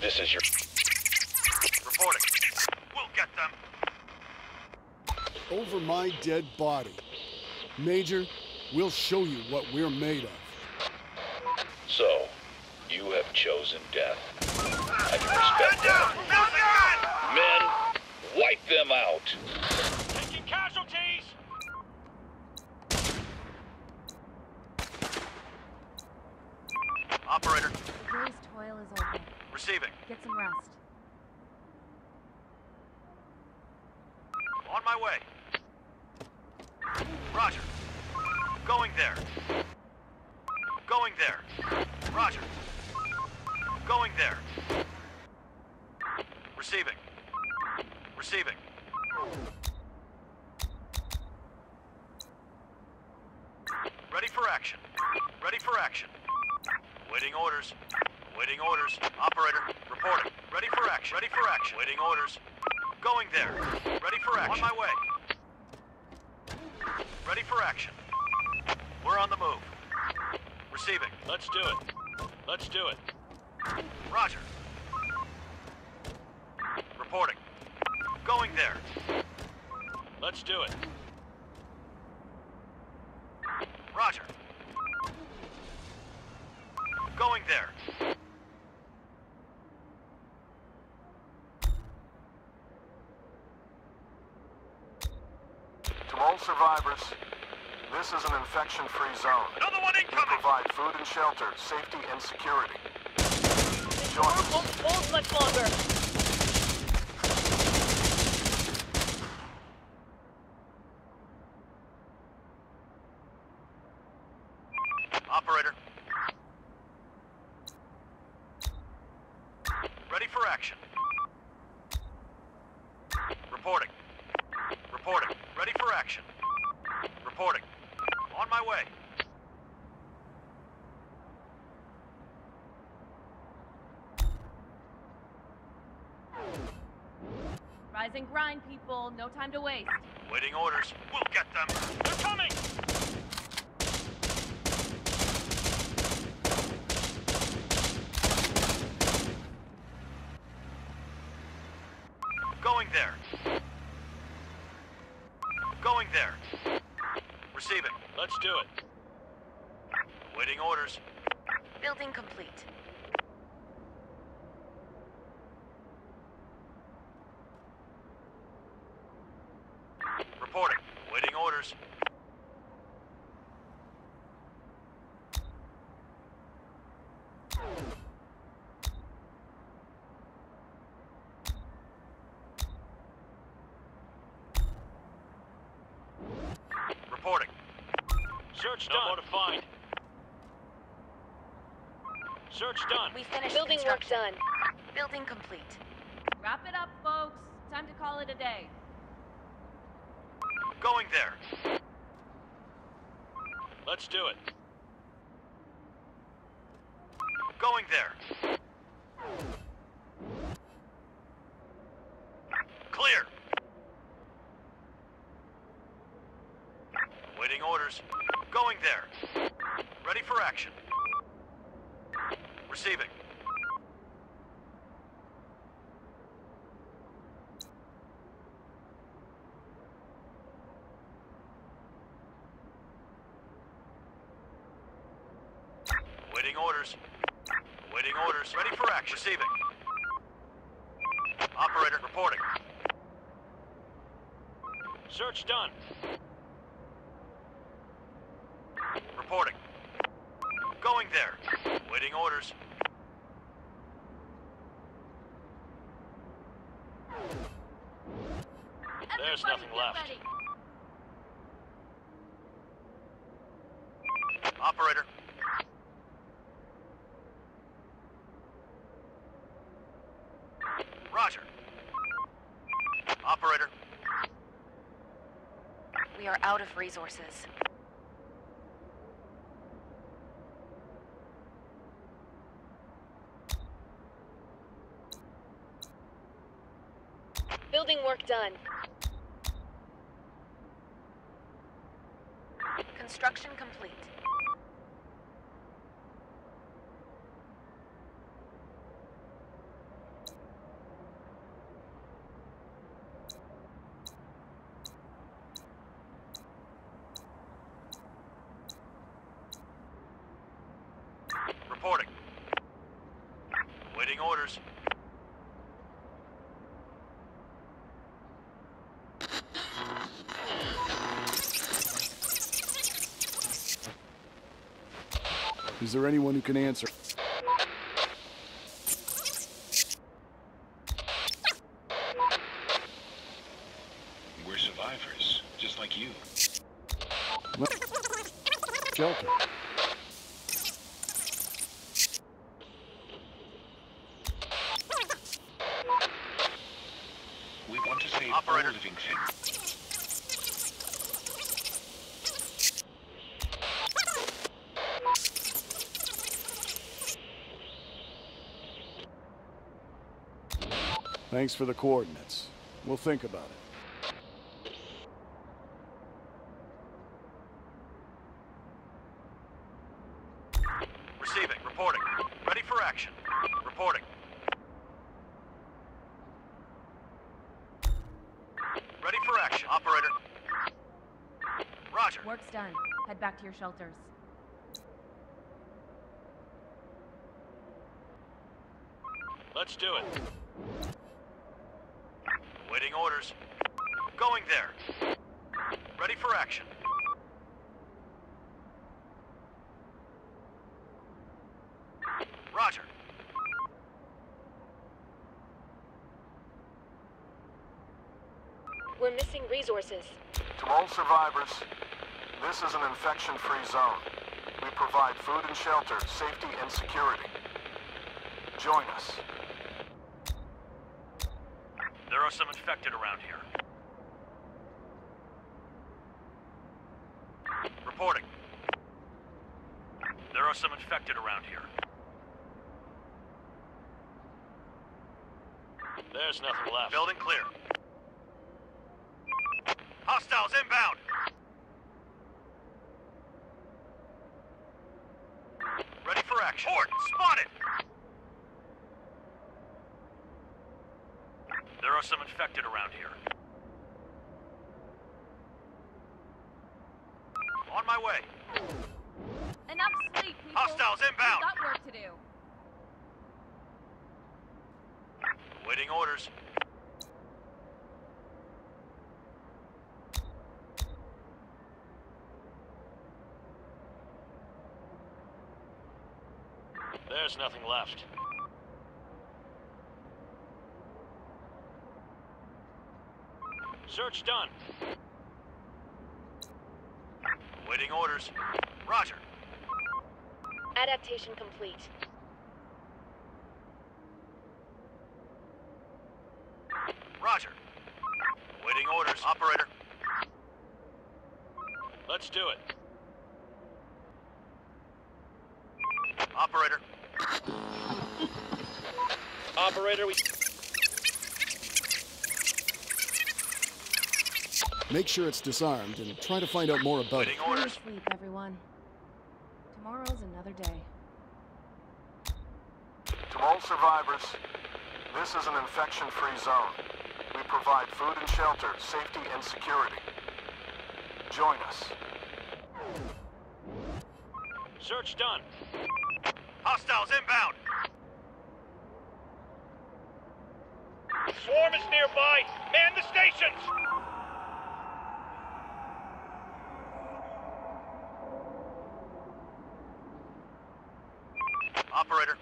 S13: This is your.
S2: Reporting. We'll get them.
S1: Over my dead body. Major, we'll show you what we're made of.
S13: So, you have chosen death. Men, wipe them out.
S4: Taking casualties!
S2: Operator.
S3: The day's toil is over.
S2: Receiving.
S3: Get some rest.
S2: On my way. Roger. Going there. Going there. Roger. Going there. Receiving. Receiving. Ready for action. Ready for action. Waiting orders. Waiting orders. Operator, reporting. Ready for action. Ready for action. Waiting orders. Going there. Ready for action. On my way. Ready for action. We're on the move. Receiving.
S4: Let's do it. Let's do it.
S2: Roger. Reporting. Going there.
S4: Let's do it.
S2: Roger. Going there.
S7: To all survivors, this is an infection-free zone.
S2: Another one
S7: We provide food and shelter, safety and security. Join us.
S14: won't hold much longer.
S2: Operator. Ready for action. Reporting. Reporting. Ready for action. Reporting. On my way.
S3: Rise and grind, people. No time to waste.
S2: Waiting orders. We'll get them.
S4: They're coming!
S2: Going there. Going there. Receiving.
S4: Let's do it.
S2: Waiting orders.
S5: Building complete.
S2: Reporting. Waiting orders.
S7: Search no done. more to find. Search done.
S5: We finished
S16: Building work done.
S5: Building complete.
S3: Wrap it up, folks. Time to call it a day.
S2: Going there.
S7: Let's do it.
S2: Going there. Clear. Waiting orders. Going there. Ready for action. Receiving. Waiting orders. Waiting orders. Ready for action. Receiving. Operator, reporting.
S7: Search done.
S2: Reporting. Going there. Waiting orders.
S7: There's nothing left.
S2: Operator. Roger. Operator.
S5: We are out of resources.
S16: Building work done.
S5: Construction complete.
S2: Reporting. Waiting orders.
S17: Is there anyone who can answer?
S18: We're survivors, just like you.
S17: Shelter.
S18: We want to save
S2: Operator.
S18: all living things.
S17: Thanks for the coordinates. We'll think about it.
S2: Receiving. Reporting. Ready for action. Reporting. Ready for action. Operator. Roger.
S3: Work's done. Head back to your shelters.
S7: Let's do it.
S2: Waiting orders. Going there. Ready for action. Roger.
S16: We're missing resources.
S1: To all survivors, this is an infection-free zone. We provide food and shelter, safety and security. Join us.
S2: There are some infected around here. Reporting. There are some infected around here.
S7: There's nothing left.
S2: Building clear. Hostiles inbound! Ready for action. Horde, spotted! There are some infected around here. On my way.
S3: Enough sleep, people.
S2: Hostiles inbound.
S3: We've got work to do.
S2: Waiting orders.
S7: There's nothing left. Search done.
S2: Waiting Waiting orders. Roger.
S5: Adaptation complete.
S2: Roger. Waiting orders. Operator.
S7: Let's do it.
S2: Operator.
S7: Operator, we...
S19: Make sure it's disarmed and try to find out more about it.
S2: Waiting
S3: Go to
S2: orders.
S3: sleep, everyone. Tomorrow's another day.
S1: To all survivors, this is an infection-free zone. We provide food and shelter, safety and security. Join us.
S7: Search done.
S2: Hostiles inbound.
S7: Swarm is nearby. Man the stations.
S2: Operator.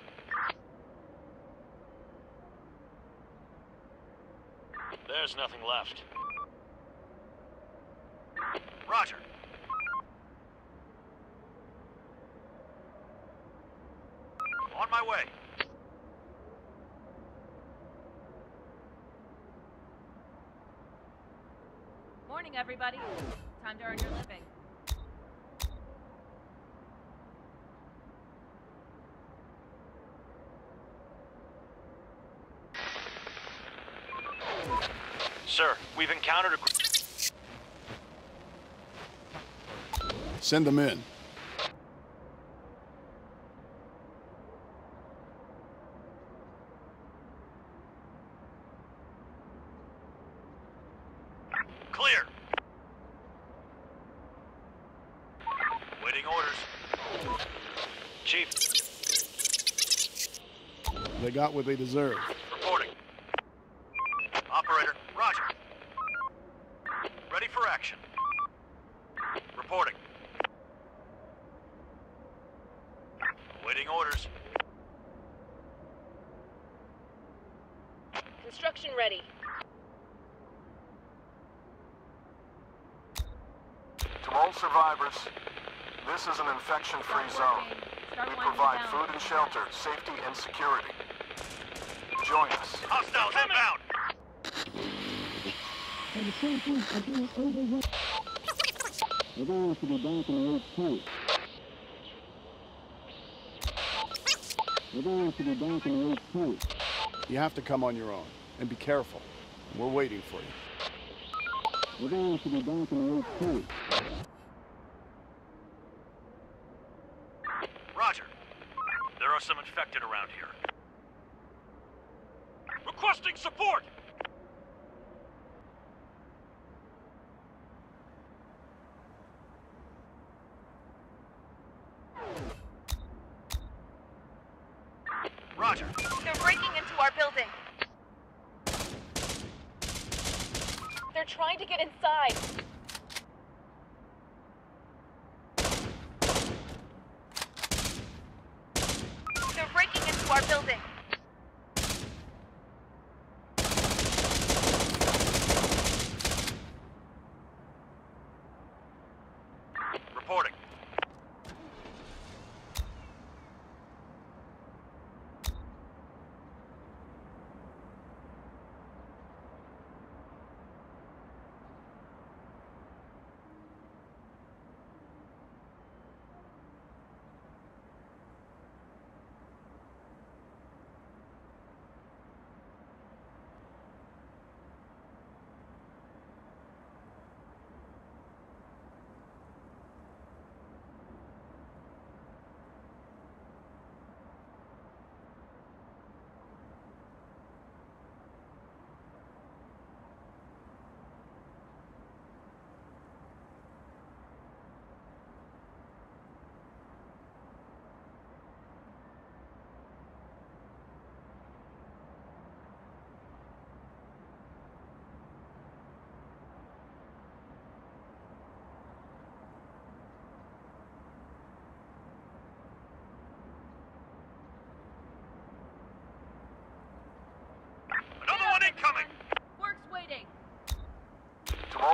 S7: There's nothing left.
S2: Roger. On my way.
S3: Morning, everybody. Time to earn your living.
S7: Sir, we've encountered a...
S19: Send them in.
S2: Clear. Waiting orders.
S7: Chief,
S19: They got what they deserved.
S2: Reporting. Operator, roger. Ready for action. Reporting. Waiting orders.
S5: Construction ready.
S1: To all survivors, this is an infection-free zone. We provide food and shelter, safety and security. Join us.
S2: Hostiles inbound.
S19: We're going to be down in the
S2: old pit. We're going to be down
S7: in the
S2: old
S20: pit. You have to come
S5: on your own. And be
S20: careful. We're waiting for you.
S2: Everyone should be back
S3: in the
S1: Roger.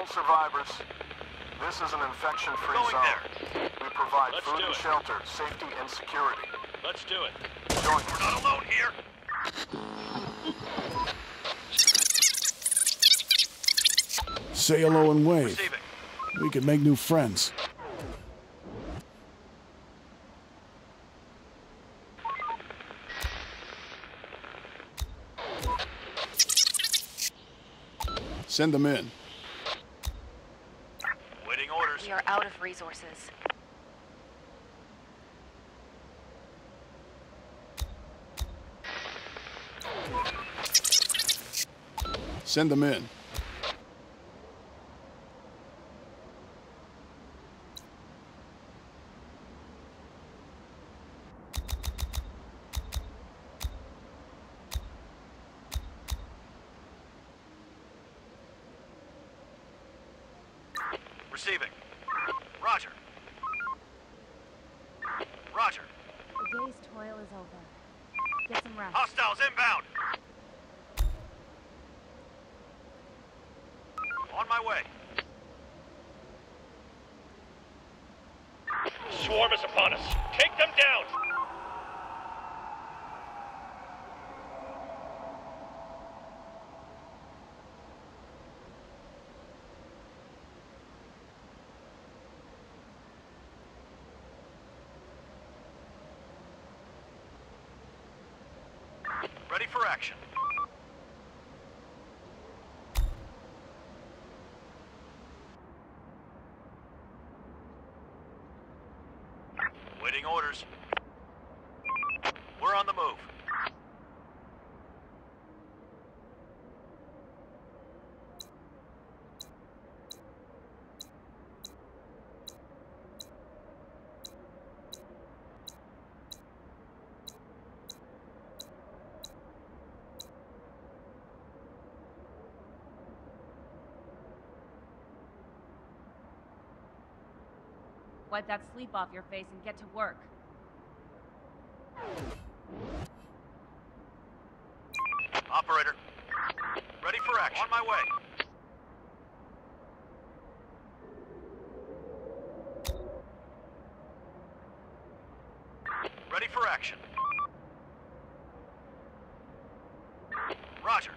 S1: All survivors, this is an infection-free zone.
S2: there.
S1: provide
S4: Let's
S1: food and
S4: it.
S1: shelter, safety and security.
S4: Let's do it.
S1: Join
S2: We're
S1: us.
S2: not alone here.
S7: Say hello and wave.
S2: Receiving.
S7: We could make new friends. Send them in.
S2: Waiting orders.
S5: We are out of resources.
S7: Send them in.
S2: Receiving. Roger. Roger.
S3: The day's toil is over. Get some rest.
S2: Hostiles inbound. On my way.
S4: Swarm is upon us. Take them down.
S2: Ready for action. Waiting orders. We're on the move.
S3: Wipe that sleep off your face and get to work.
S2: Operator. Ready for action. On my way. Ready for action. Roger.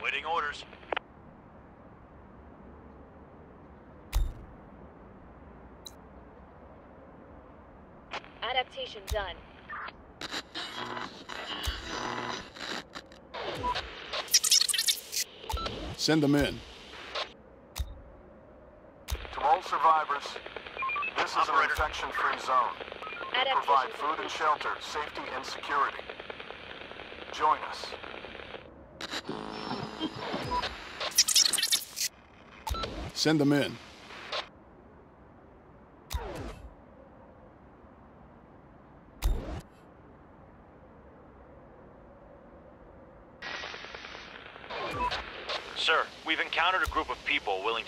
S2: Waiting orders.
S21: Adaptation done.
S7: Send them in.
S1: To all survivors, this is an infection-free zone. We provide food and shelter, safety and security. Join us.
S7: Send them in.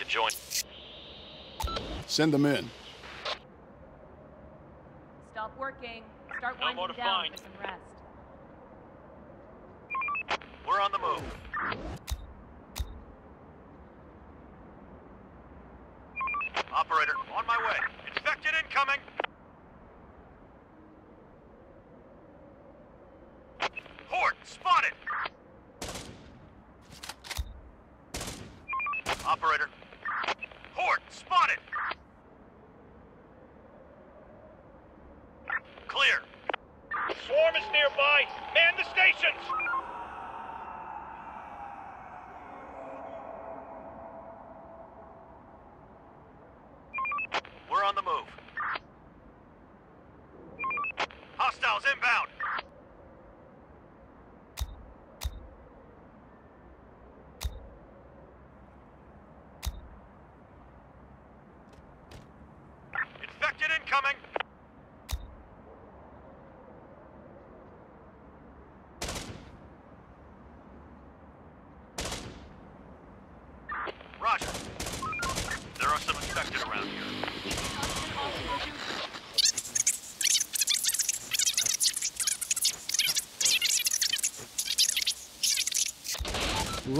S4: To join.
S7: Send them in.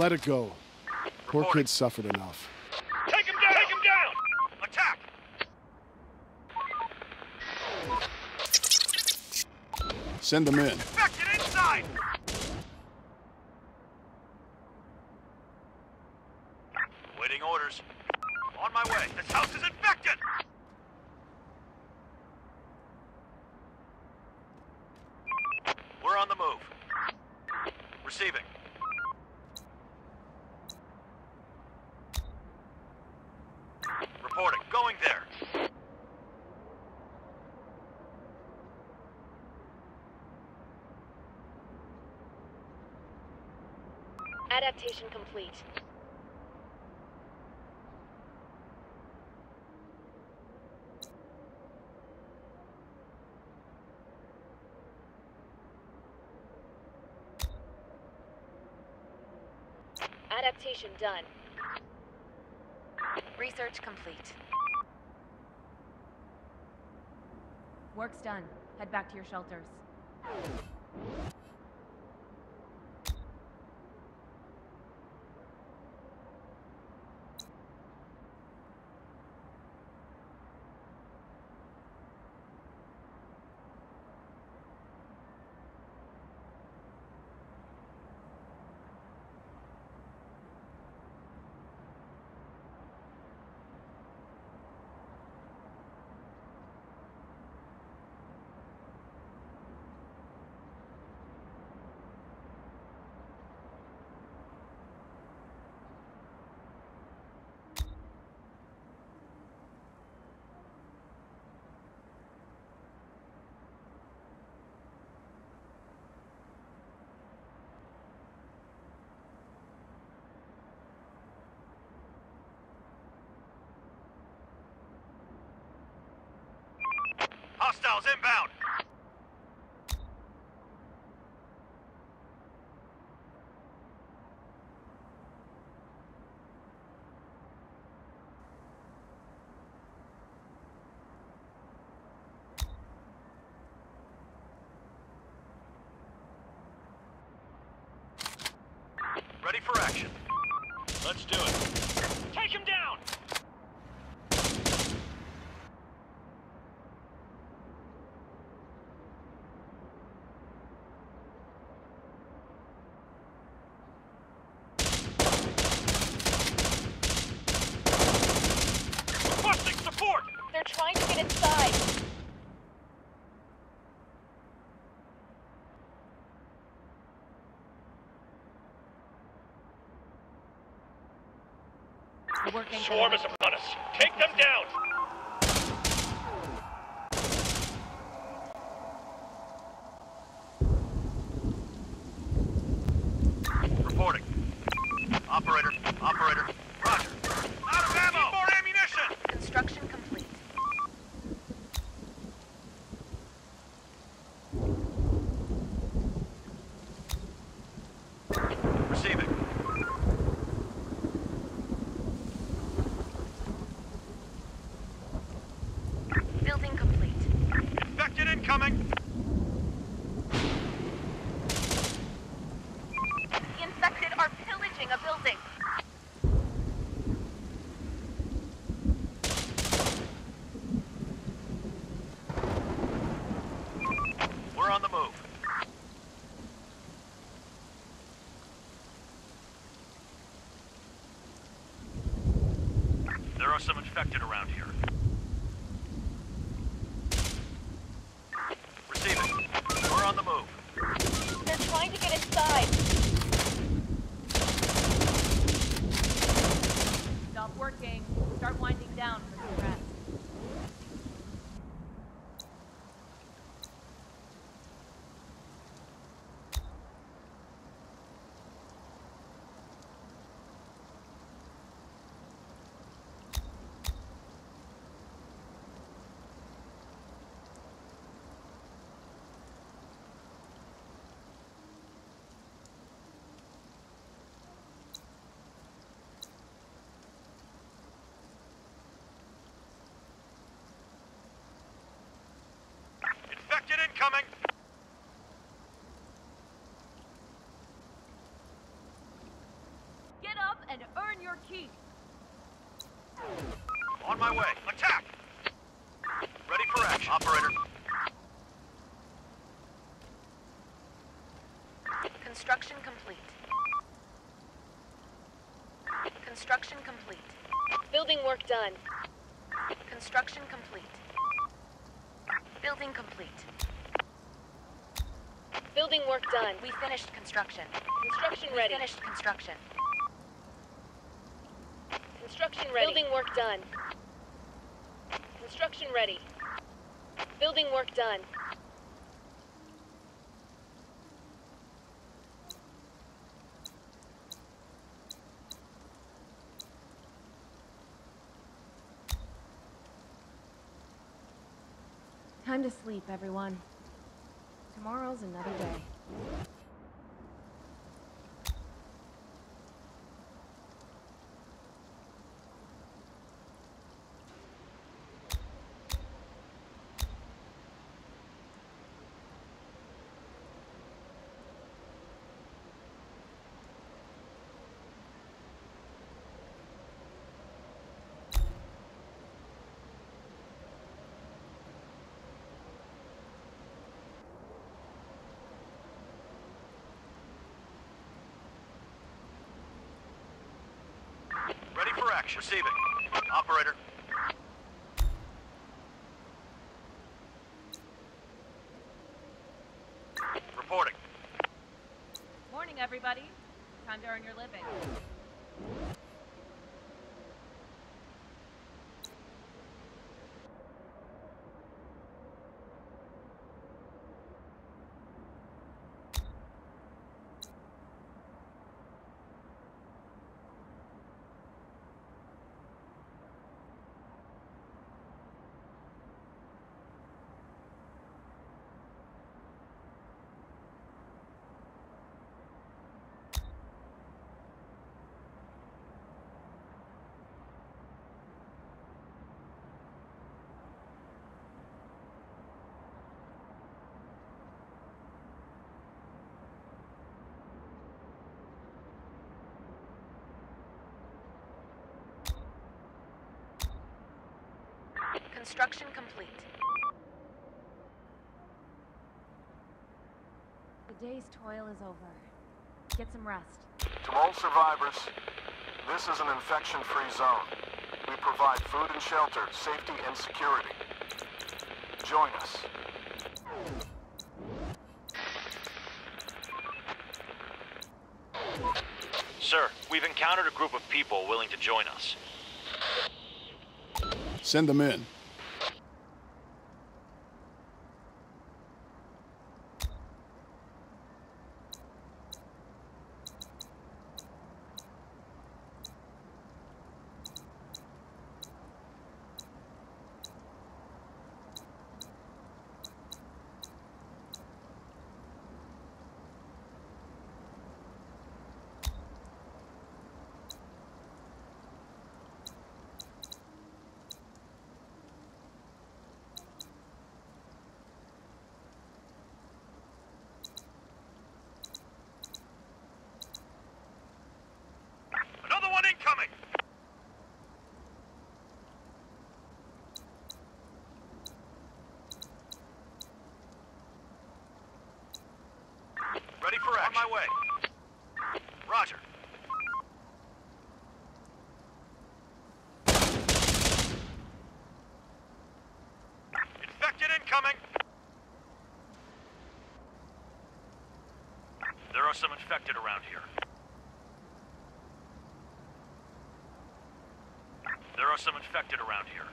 S7: let it go. Poor kid suffered enough.
S4: Take him down! Take him down!
S2: Attack!
S1: Send them in.
S2: Infected inside! Waiting orders. On my way. This house is infected!
S14: Adaptation complete. Adaptation done.
S5: Research complete.
S3: Work's done. Head back to your shelters.
S2: Hostiles inbound! Ready for action. Let's do it.
S4: Take him down!
S2: Requesting support!
S14: They're trying to get inside.
S3: The work ain't
S4: Swarm is upon us. Take them down!
S2: Reporting. Operator, operator. Roger. Out of ammo! Need more ammunition!
S5: Construction complete.
S2: Receiving.
S5: Building complete.
S2: Infected incoming!
S5: The infected are pillaging a building.
S2: We're on the move. There infected around here. Receiving. We're on the move.
S14: They're trying to get inside.
S3: Stop working. Start winding down for some rest.
S2: Infected incoming!
S3: Get up and earn your keep.
S2: On my way. Attack! Ready for action. Operator.
S5: Construction complete. Construction complete.
S22: Building work done.
S5: Construction complete. Building complete.
S22: Building work done.
S5: We finished construction.
S22: Construction
S5: We
S22: ready.
S5: finished construction.
S22: Construction ready. Building work done. Construction ready. Building work done.
S2: Time to sleep, everyone. Tomorrow's another day.
S7: Action. Receiving. Operator. Reporting.
S3: Morning, everybody. Time to earn your living.
S5: Construction complete.
S2: The day's toil is over. Get some rest.
S1: To all survivors, this is an infection-free zone. We provide food and shelter, safety and security. Join us.
S7: Sir, we've encountered a group of people willing to join us.
S23: Send them in.
S7: Another one incoming! Ready for action. On my way. Roger. Infected incoming! There are some infected around here. There are some infected around here.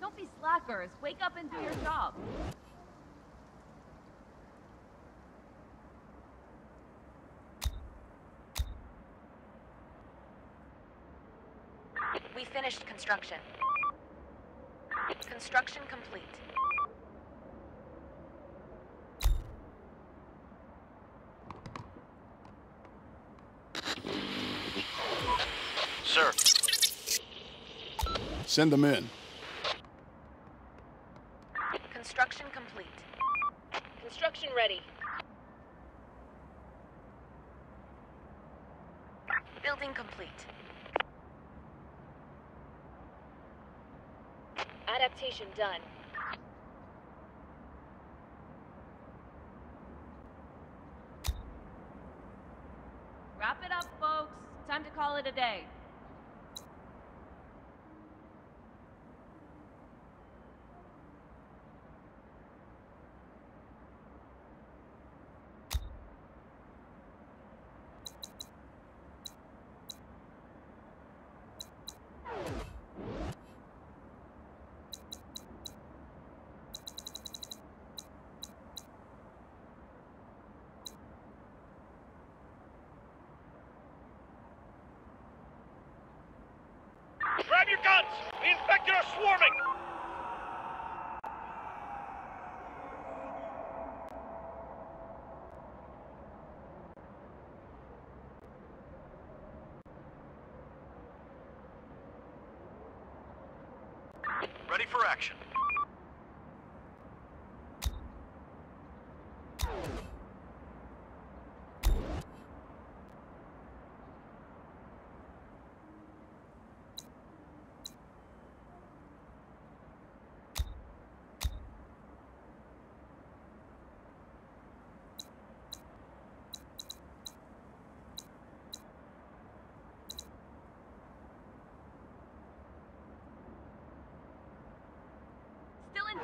S3: Don't be slackers. Wake up and do your job.
S5: We finished construction. Construction complete.
S7: Sir,
S23: Send them in.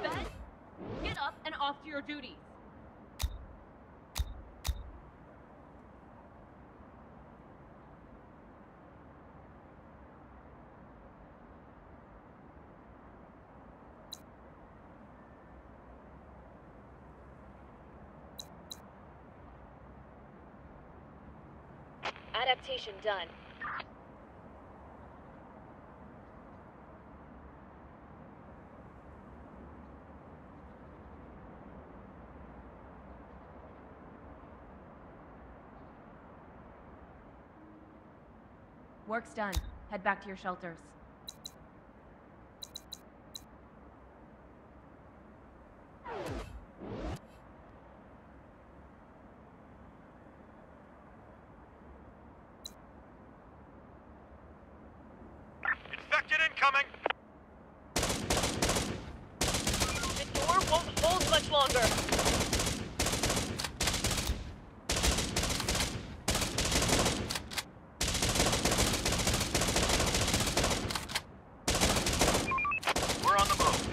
S24: Bed? Get up and off to your duties.
S14: Adaptation done.
S3: Work's done. Head back to your shelters.
S2: Infected incoming!
S14: The door won't hold much longer.
S2: We're on the move.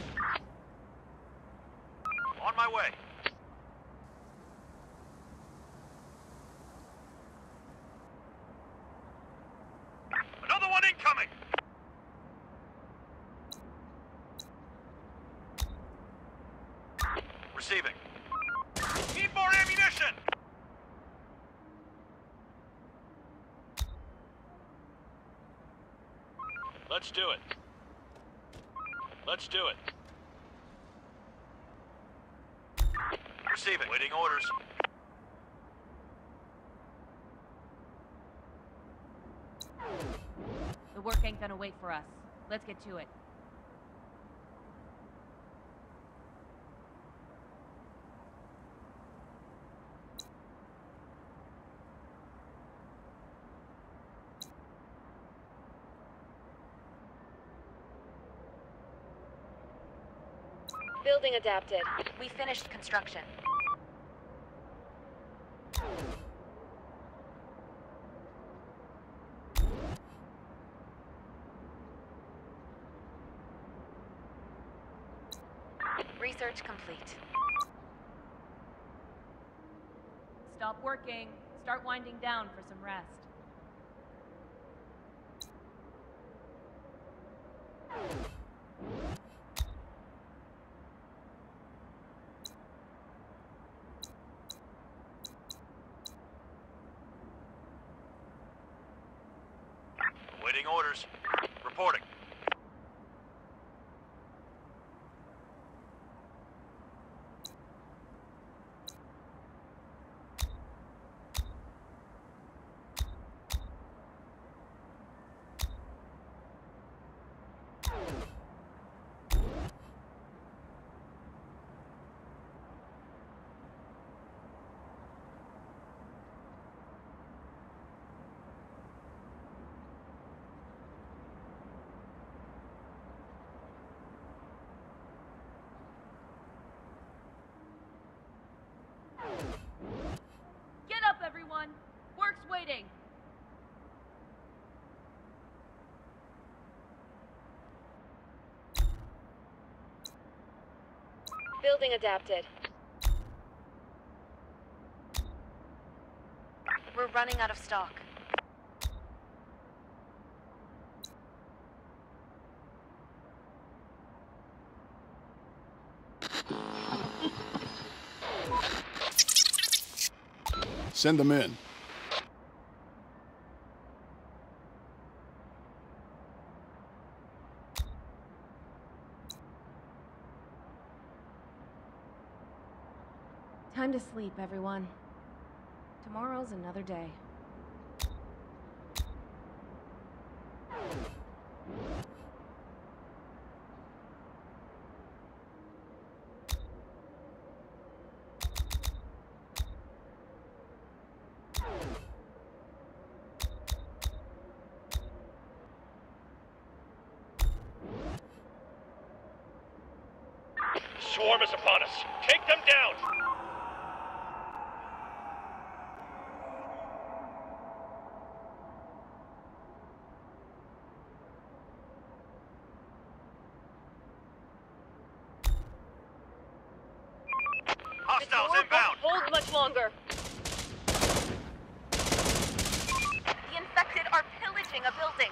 S2: On my way. Another one incoming! Receiving. Need more ammunition!
S4: Let's do it. Let's do it.
S2: Receiving. Waiting orders.
S3: The work ain't gonna wait for us. Let's get to it.
S14: Building adapted.
S5: We finished construction. Research complete.
S3: Stop working. Start winding down for some rest.
S2: Waiting.
S14: Building adapted. We're running out of stock.
S1: Send them in.
S5: Time to sleep, everyone. Tomorrow's another day.
S4: Swarm is upon us. Take them down.
S2: Hostiles
S25: Door
S2: inbound.
S25: won't hold much longer.
S14: The infected are pillaging a building.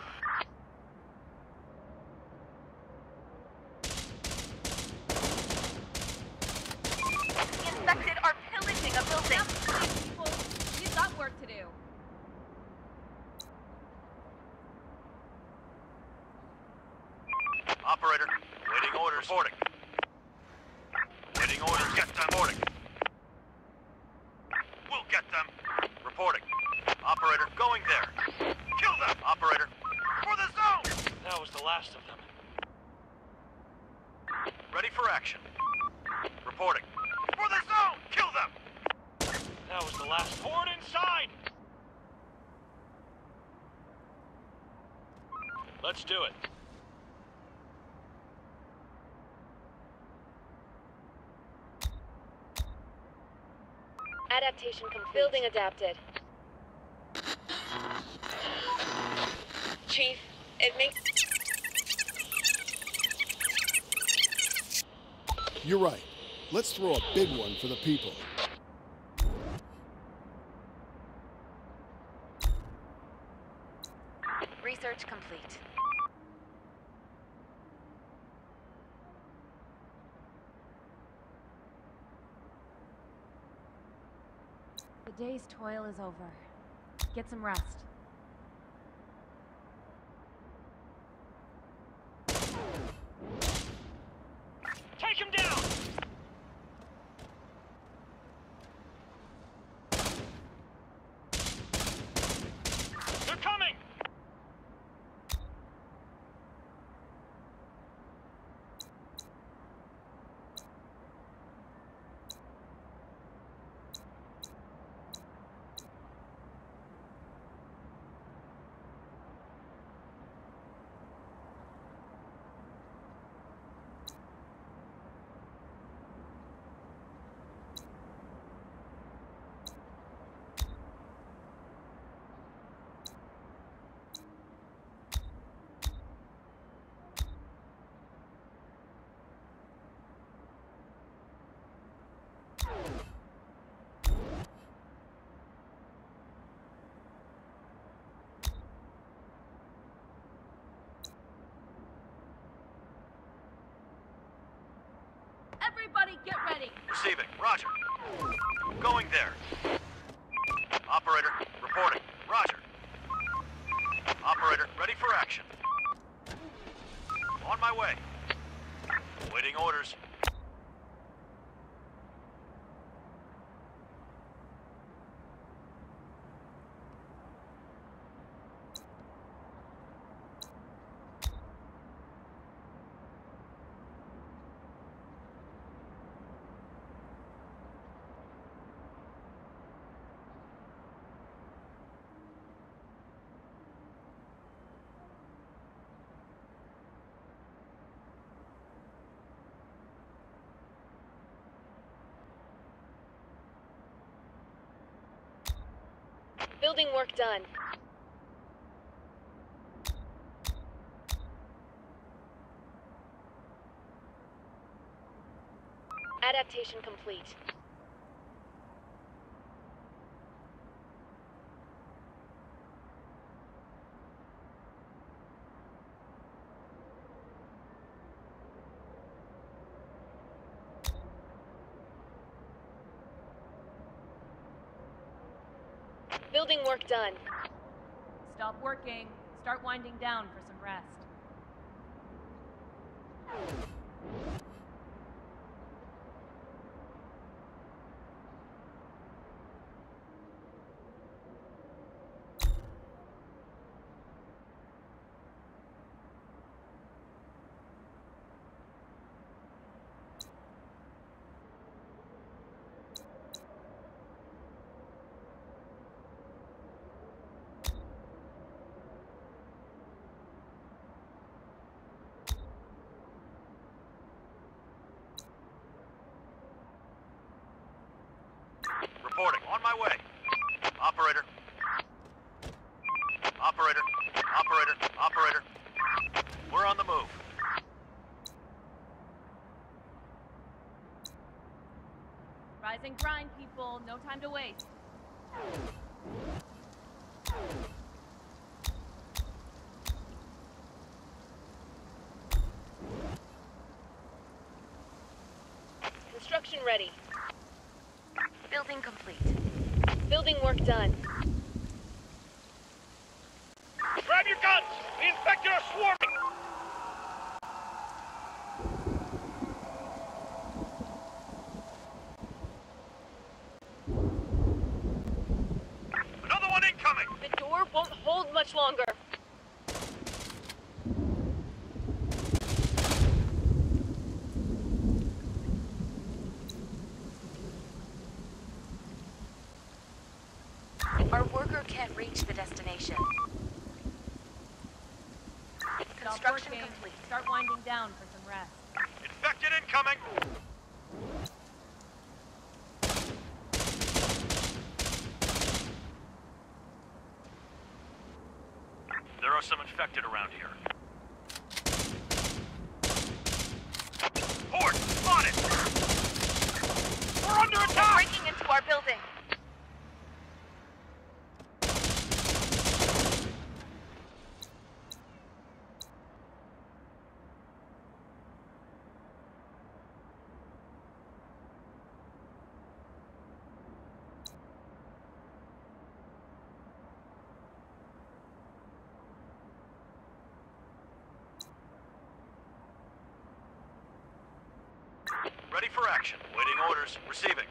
S14: The infected are pillaging a building.
S3: People, we've got work to do.
S2: Operator, waiting orders. Reporting. Waiting orders. Get them. Reporting. We'll get them. Reporting. Operator, going there. Kill them. Operator, for the zone.
S4: That was the last of them.
S2: Ready for action. Reporting. For the zone. Kill them.
S4: That was the last. Horde inside! Let's do it.
S14: Adaptation complete. Building adapted. Chief, it makes...
S1: You're right. Let's throw a big one for the people.
S14: Research complete.
S5: The day's is over. Get some rest.
S4: Take him down! They're coming!
S3: Everybody get ready.
S2: Receiving. Roger. Going there. Operator, reporting. Roger. Operator, ready for action. On my way. Waiting orders.
S5: Work done. Adaptation complete. Building work done.
S3: Stop working. Start winding down for some rest.
S2: Reporting. On my way. Operator. Operator. Operator. Operator. We're on the move.
S3: Rise and grind, people. No time to waste.
S5: Construction ready. Building complete. Building work done.
S4: Grab your guns! The infected are swarming!
S2: Another one incoming!
S14: The door won't hold much longer.
S5: Our worker can't reach the destination.
S3: Stop
S5: Construction
S3: working.
S5: complete.
S3: Start winding down for some rest.
S2: Infected incoming! There are some infected around here. Horde! Spotted! We're under attack!
S14: Breaking into our building.
S2: Ready for action. Waiting orders. Receiving.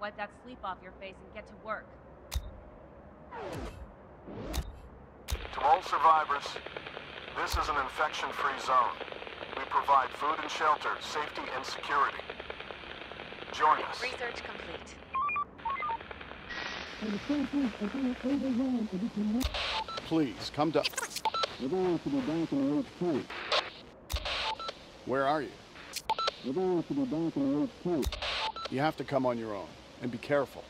S3: Wipe that sleep off your face and get to work.
S26: To all survivors, this is an infection-free zone. We provide food and shelter, safety and security. Join us.
S5: Research complete.
S1: Please, come down. Where are you? You have to come on your own. And be careful.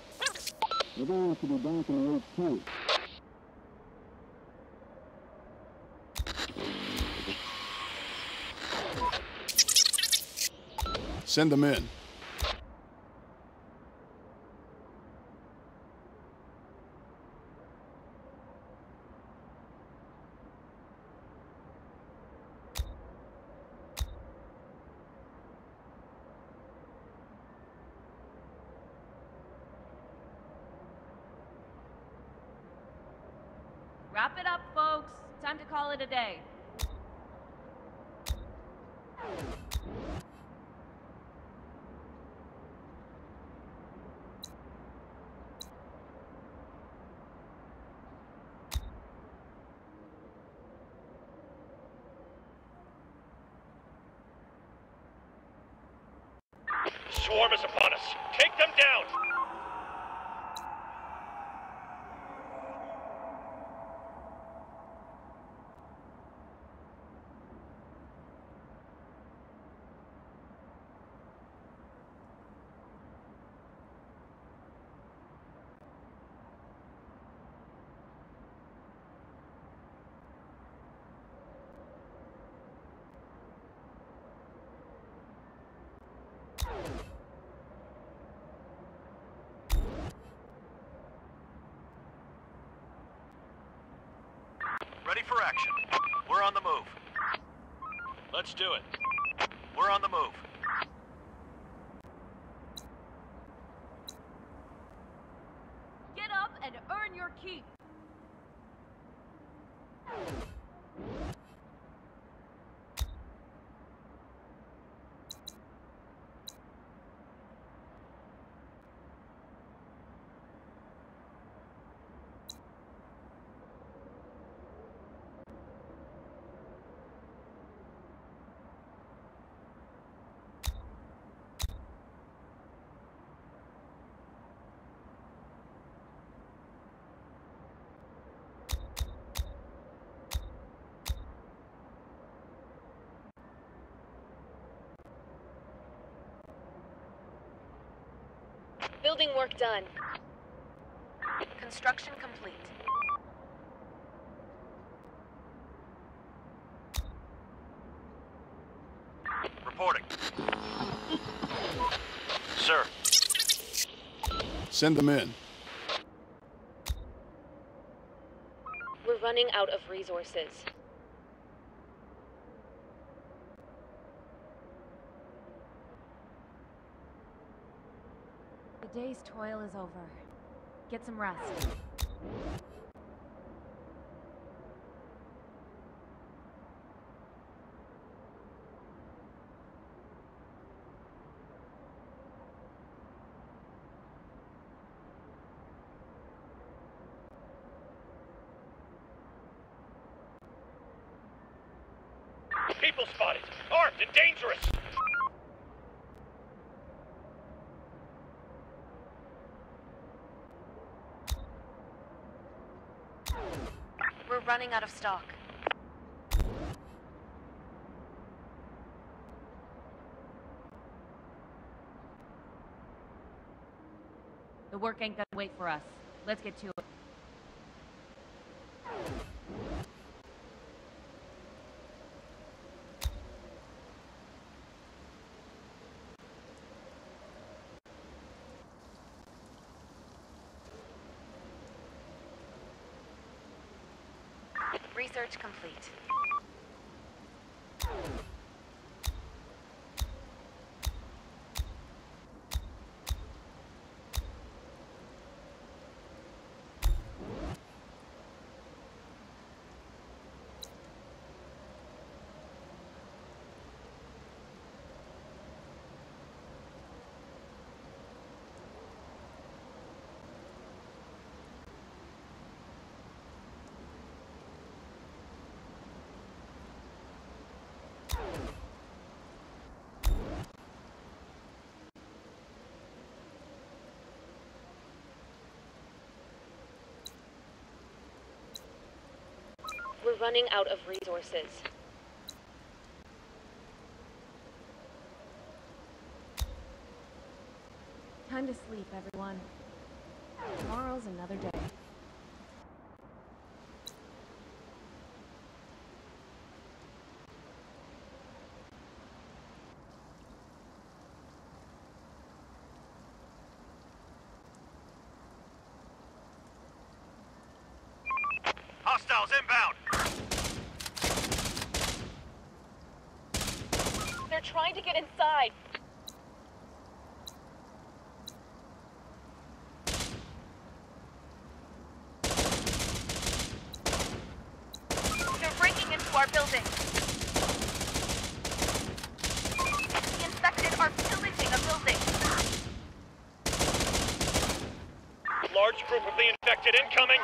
S1: Send them in.
S3: Wrap it up, folks. Time to call it a day.
S4: Swarm is upon us. Take them down!
S2: Ready for action. We're on the move.
S27: Let's do it.
S2: We're on the move.
S3: Get up and earn your keep.
S14: Building work done. Construction complete.
S2: Reporting. Sir,
S1: Send them in.
S14: We're running out of resources.
S5: The day's toil is over. Get some rest.
S4: People spotted. Armed and dangerous.
S14: We're running out of stock.
S3: The work ain't gonna wait for us. Let's get to it.
S14: Research complete. Running out of resources.
S5: Time to sleep, everyone. Tomorrow's another day.
S2: hostiles inbound.
S28: They're trying to get inside.
S14: They're breaking into our building. The infected are pillaging a building.
S4: Large group of the infected incoming.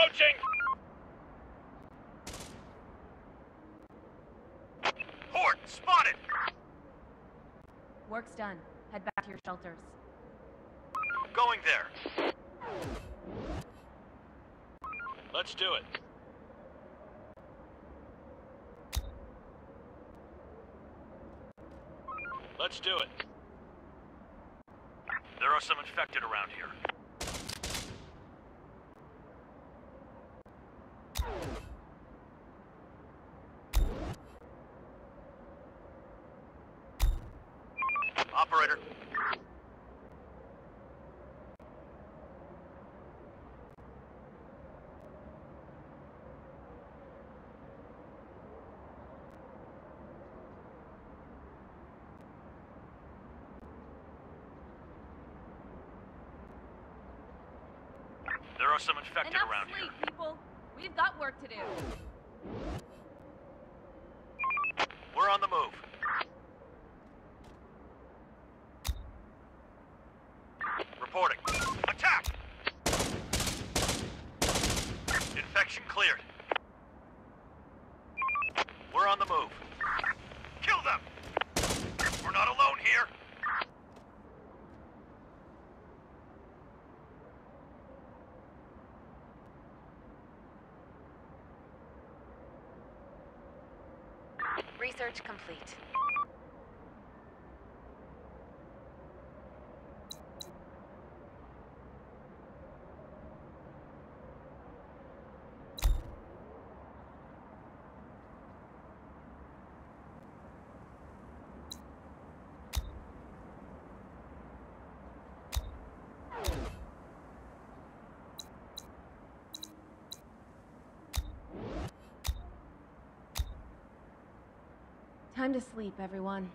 S4: Approaching! Hort, spotted!
S3: Work's done. Head back to your shelters.
S2: Going there.
S4: Let's do it. Let's do it.
S2: There are some infected around here. Some infected
S24: Enough
S2: around
S24: sleep,
S2: here.
S24: people. We've got work to do.
S2: We're on the move. Reporting. Attack! Infection cleared. We're on the move. Kill them! We're not alone here!
S5: Research complete.
S3: Time to sleep, everyone.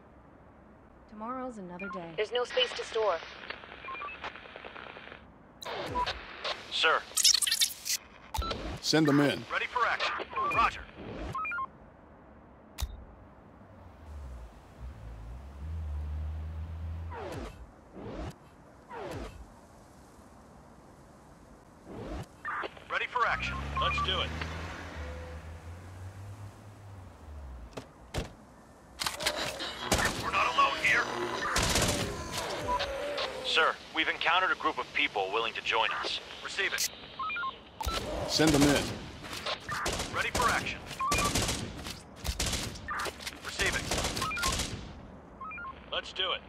S3: Tomorrow's another day.
S5: There's no space to store.
S2: Sir,
S1: Send them in.
S2: ready for action. Roger.
S4: Join us.
S2: Receive it.
S1: Send them in.
S2: Ready for action. Receiving.
S4: Let's do it.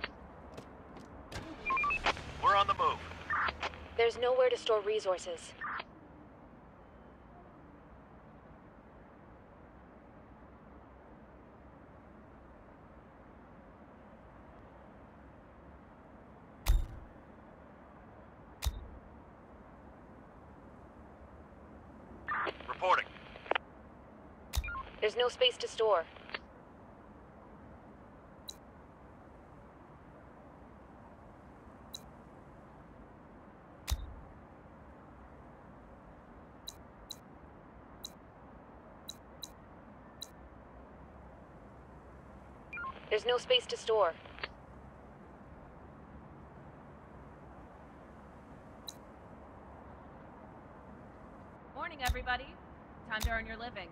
S2: We're on the move.
S5: There's nowhere to store resources.
S2: Reporting.
S5: There's no space to store. There's no space to store.
S24: Morning, everybody. Time to earn your living.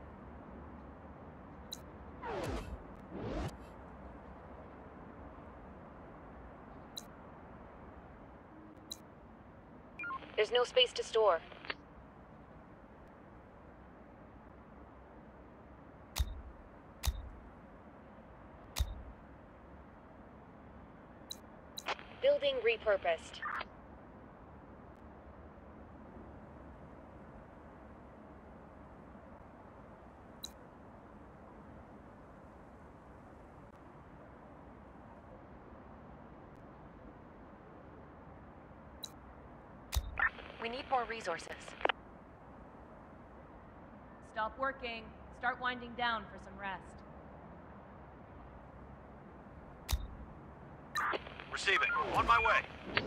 S5: There's no space to store. Building repurposed. We need more resources.
S24: Stop working. Start winding down for some rest.
S2: Receiving. On my way.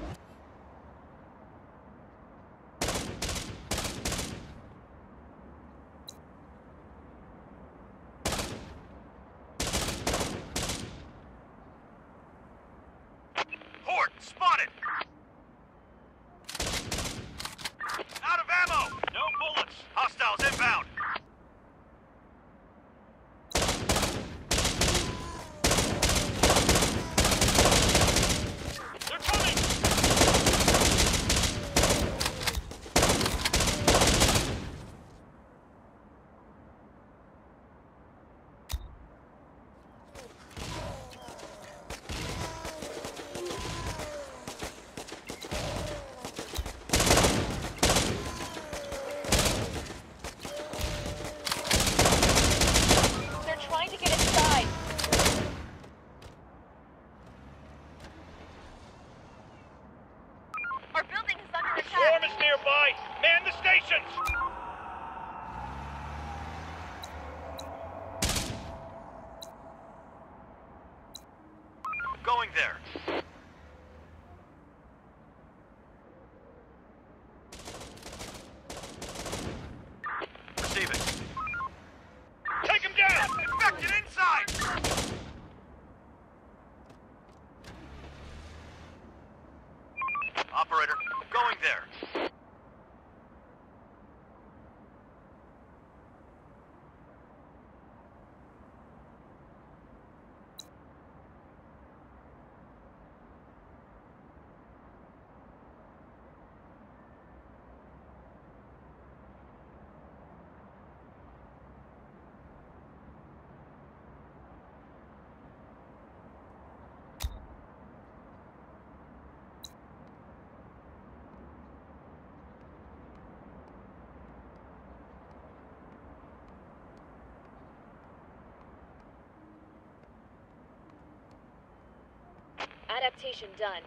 S5: Adaptation done.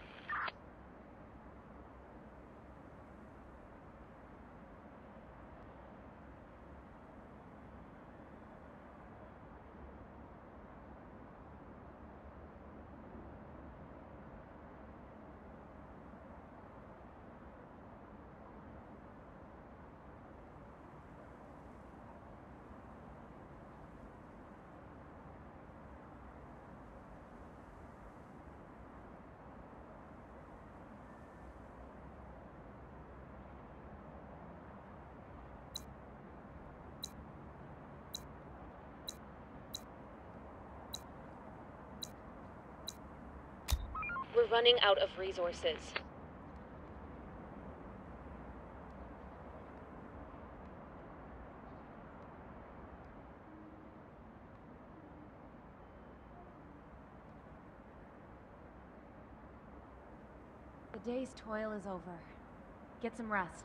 S5: We're running out of resources.
S29: The day's toil is over. Get some rest.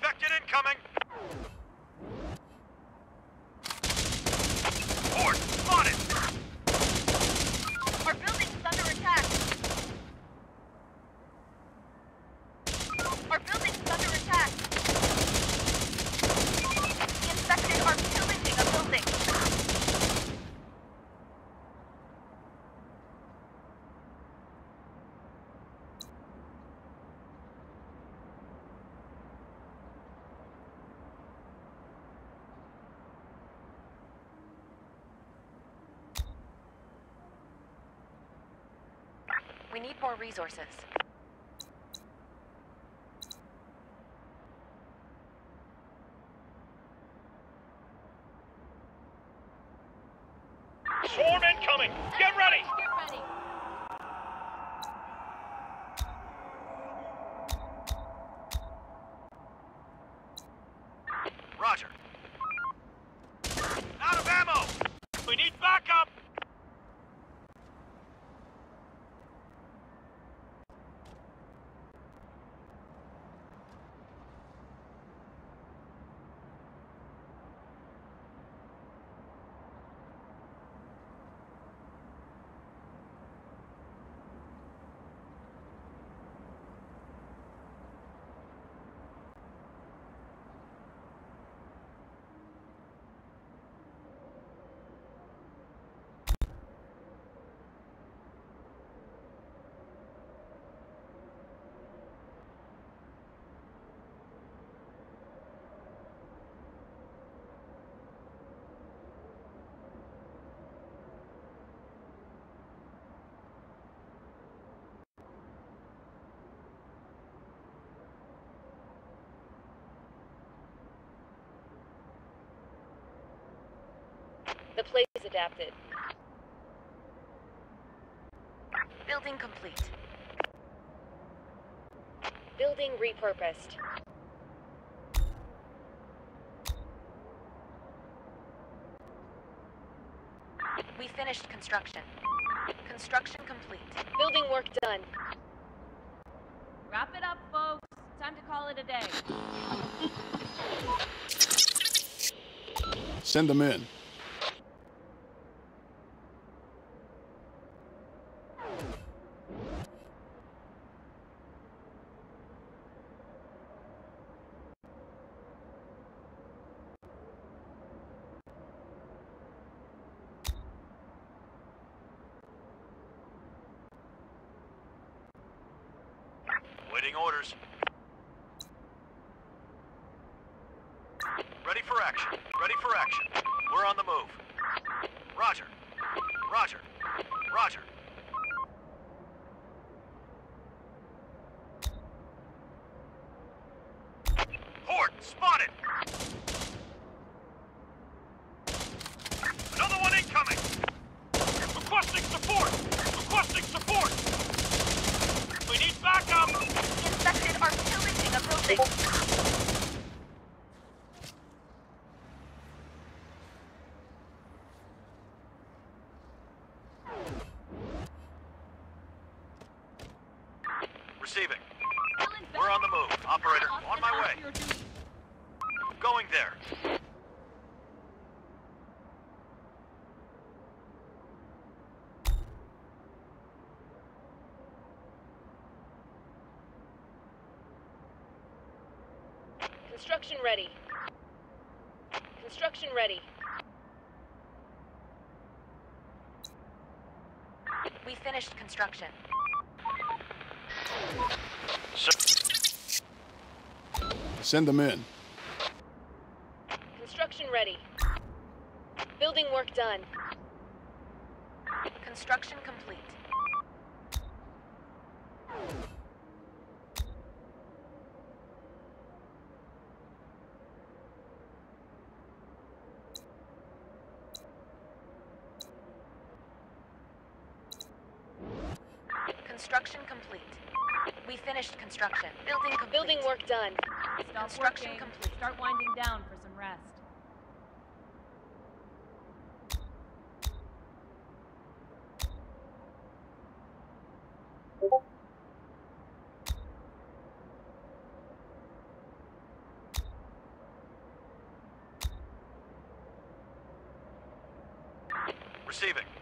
S2: Infected incoming! Horde, spotted!
S14: Our building's under attack. Our building's under attack. The infected are pillaging a building.
S30: We need more resources.
S4: Swarm incoming! Get ready!
S14: Get ready.
S2: Roger. Out of ammo!
S4: We need backup!
S5: The place is adapted.
S30: Building complete.
S5: Building repurposed.
S30: We finished construction. Construction complete.
S5: Building work done.
S3: Wrap it up, folks. Time to call it a day.
S1: Send them in.
S2: Waiting orders. Ready for action. Ready for action. We're on the move. Roger. Roger. Roger. Horde, spotted! Another one incoming! Requesting support! Requesting support! We need backup!
S5: Infected are pillaging a building.
S2: Receiving. We're on the move. Operator, on my way. Going there.
S31: Construction ready. Construction ready.
S5: We finished construction.
S1: Send them in.
S31: Construction ready. Building work done.
S5: Construction complete. Construction complete. We finished construction. Building complete.
S31: Building work done.
S24: Stop
S5: Construction
S24: working.
S5: complete.
S24: Start winding down for some rest.
S2: Receiving.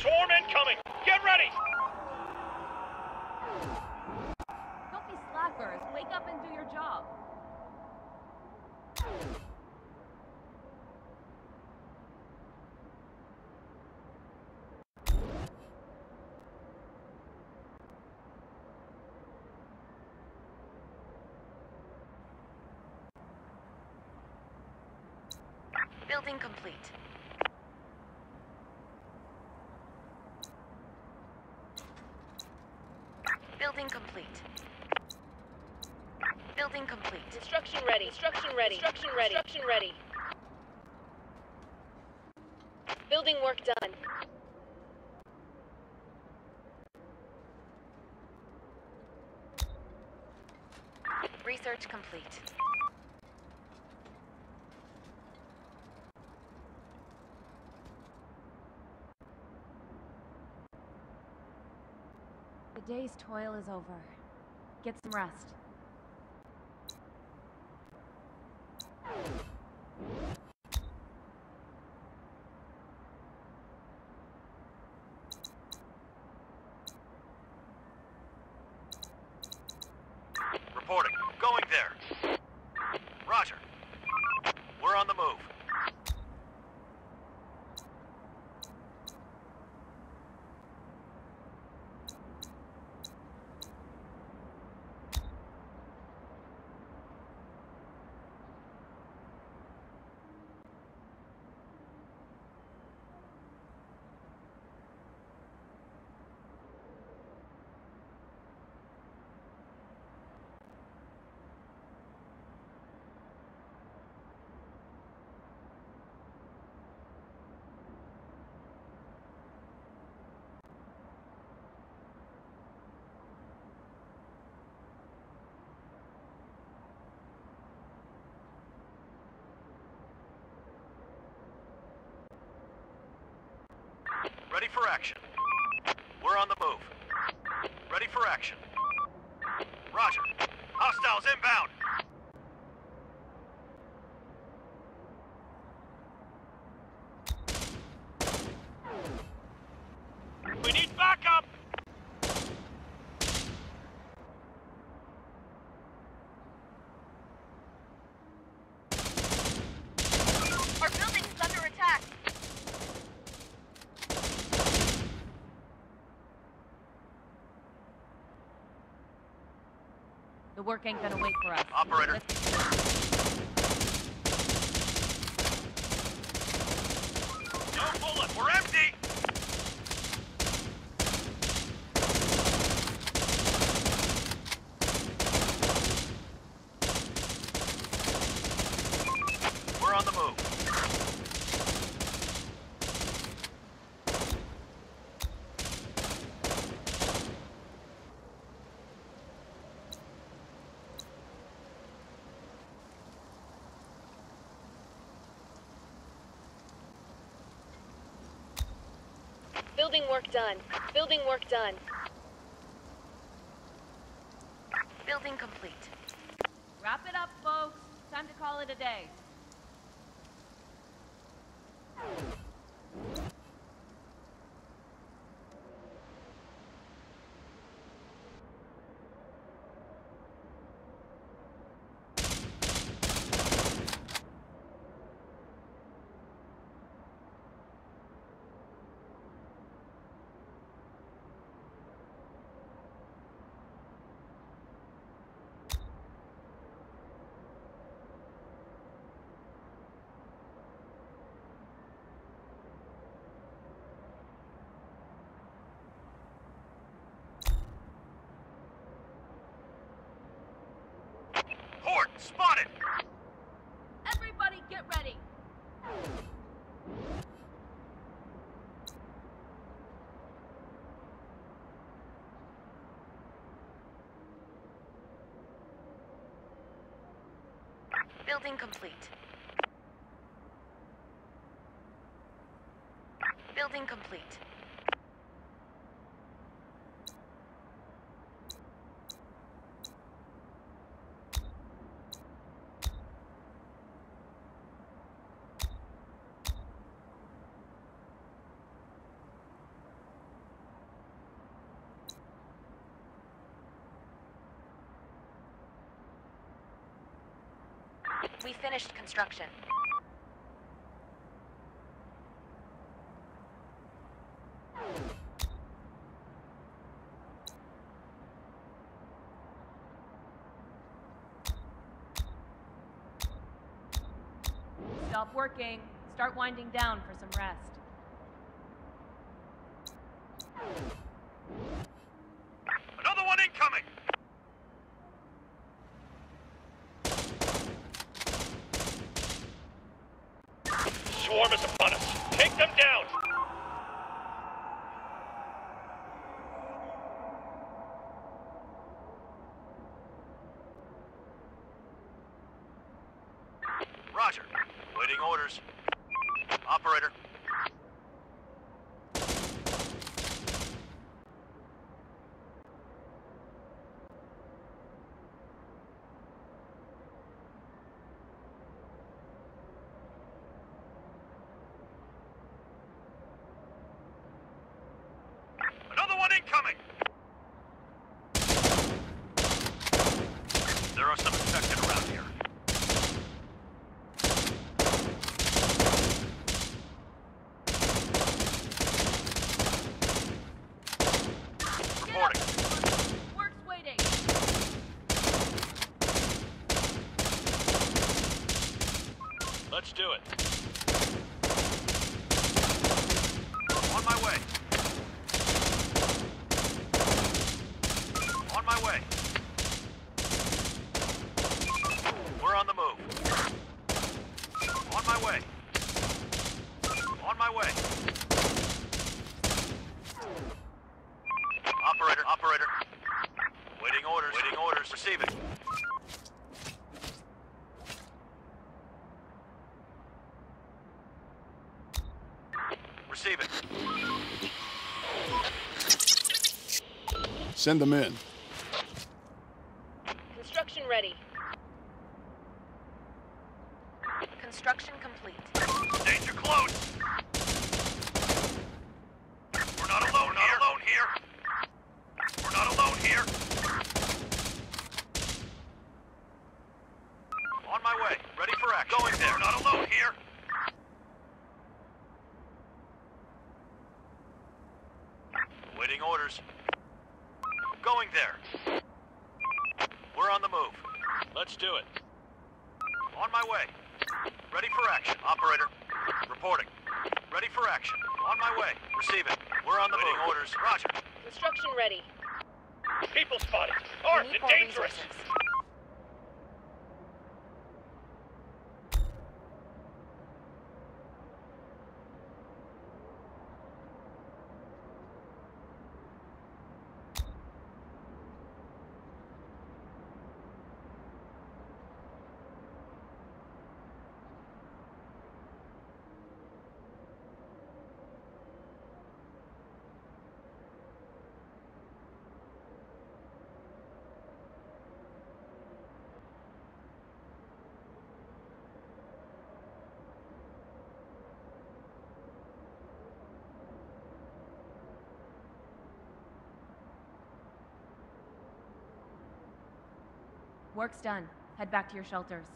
S4: Swarm incoming! Get ready!
S24: Don't be slackers. Wake up and do your job.
S5: Building complete. Building complete. Building complete.
S31: Construction ready. Construction ready. Construction ready. Construction ready. Building work done.
S5: Research complete.
S3: Day's toil is over. Get some rest.
S2: Reporting. Going there. Roger. We're on the move. Ready for action. We're on the move. Ready for action. Roger. Hostiles inbound.
S6: We need backup!
S31: Our building is under attack.
S3: The work ain't gonna wait for us.
S2: Operator.
S3: Let's get to work.
S2: No bullet. We're empty. We're on the move.
S31: Building work done. Building work done.
S5: Building complete.
S24: Wrap it up, folks. Time to call it a day.
S2: Horde spotted.
S24: Everybody get ready.
S5: Building complete. Building complete. We finished construction.
S3: Stop working. Start winding down for some rest.
S1: do it.
S2: Send them in.
S3: Work's done. Head back to your shelters.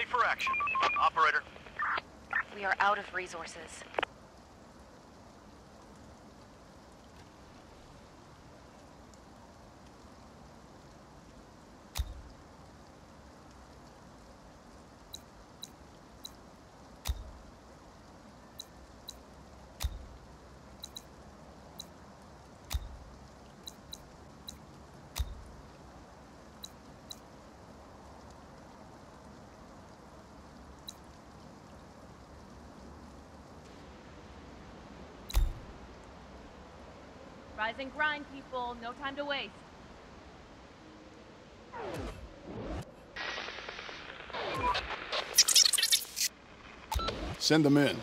S32: Ready for action. Operator.
S5: We are out of resources.
S33: Rise and grind, people. No time to waste.
S2: Send them in.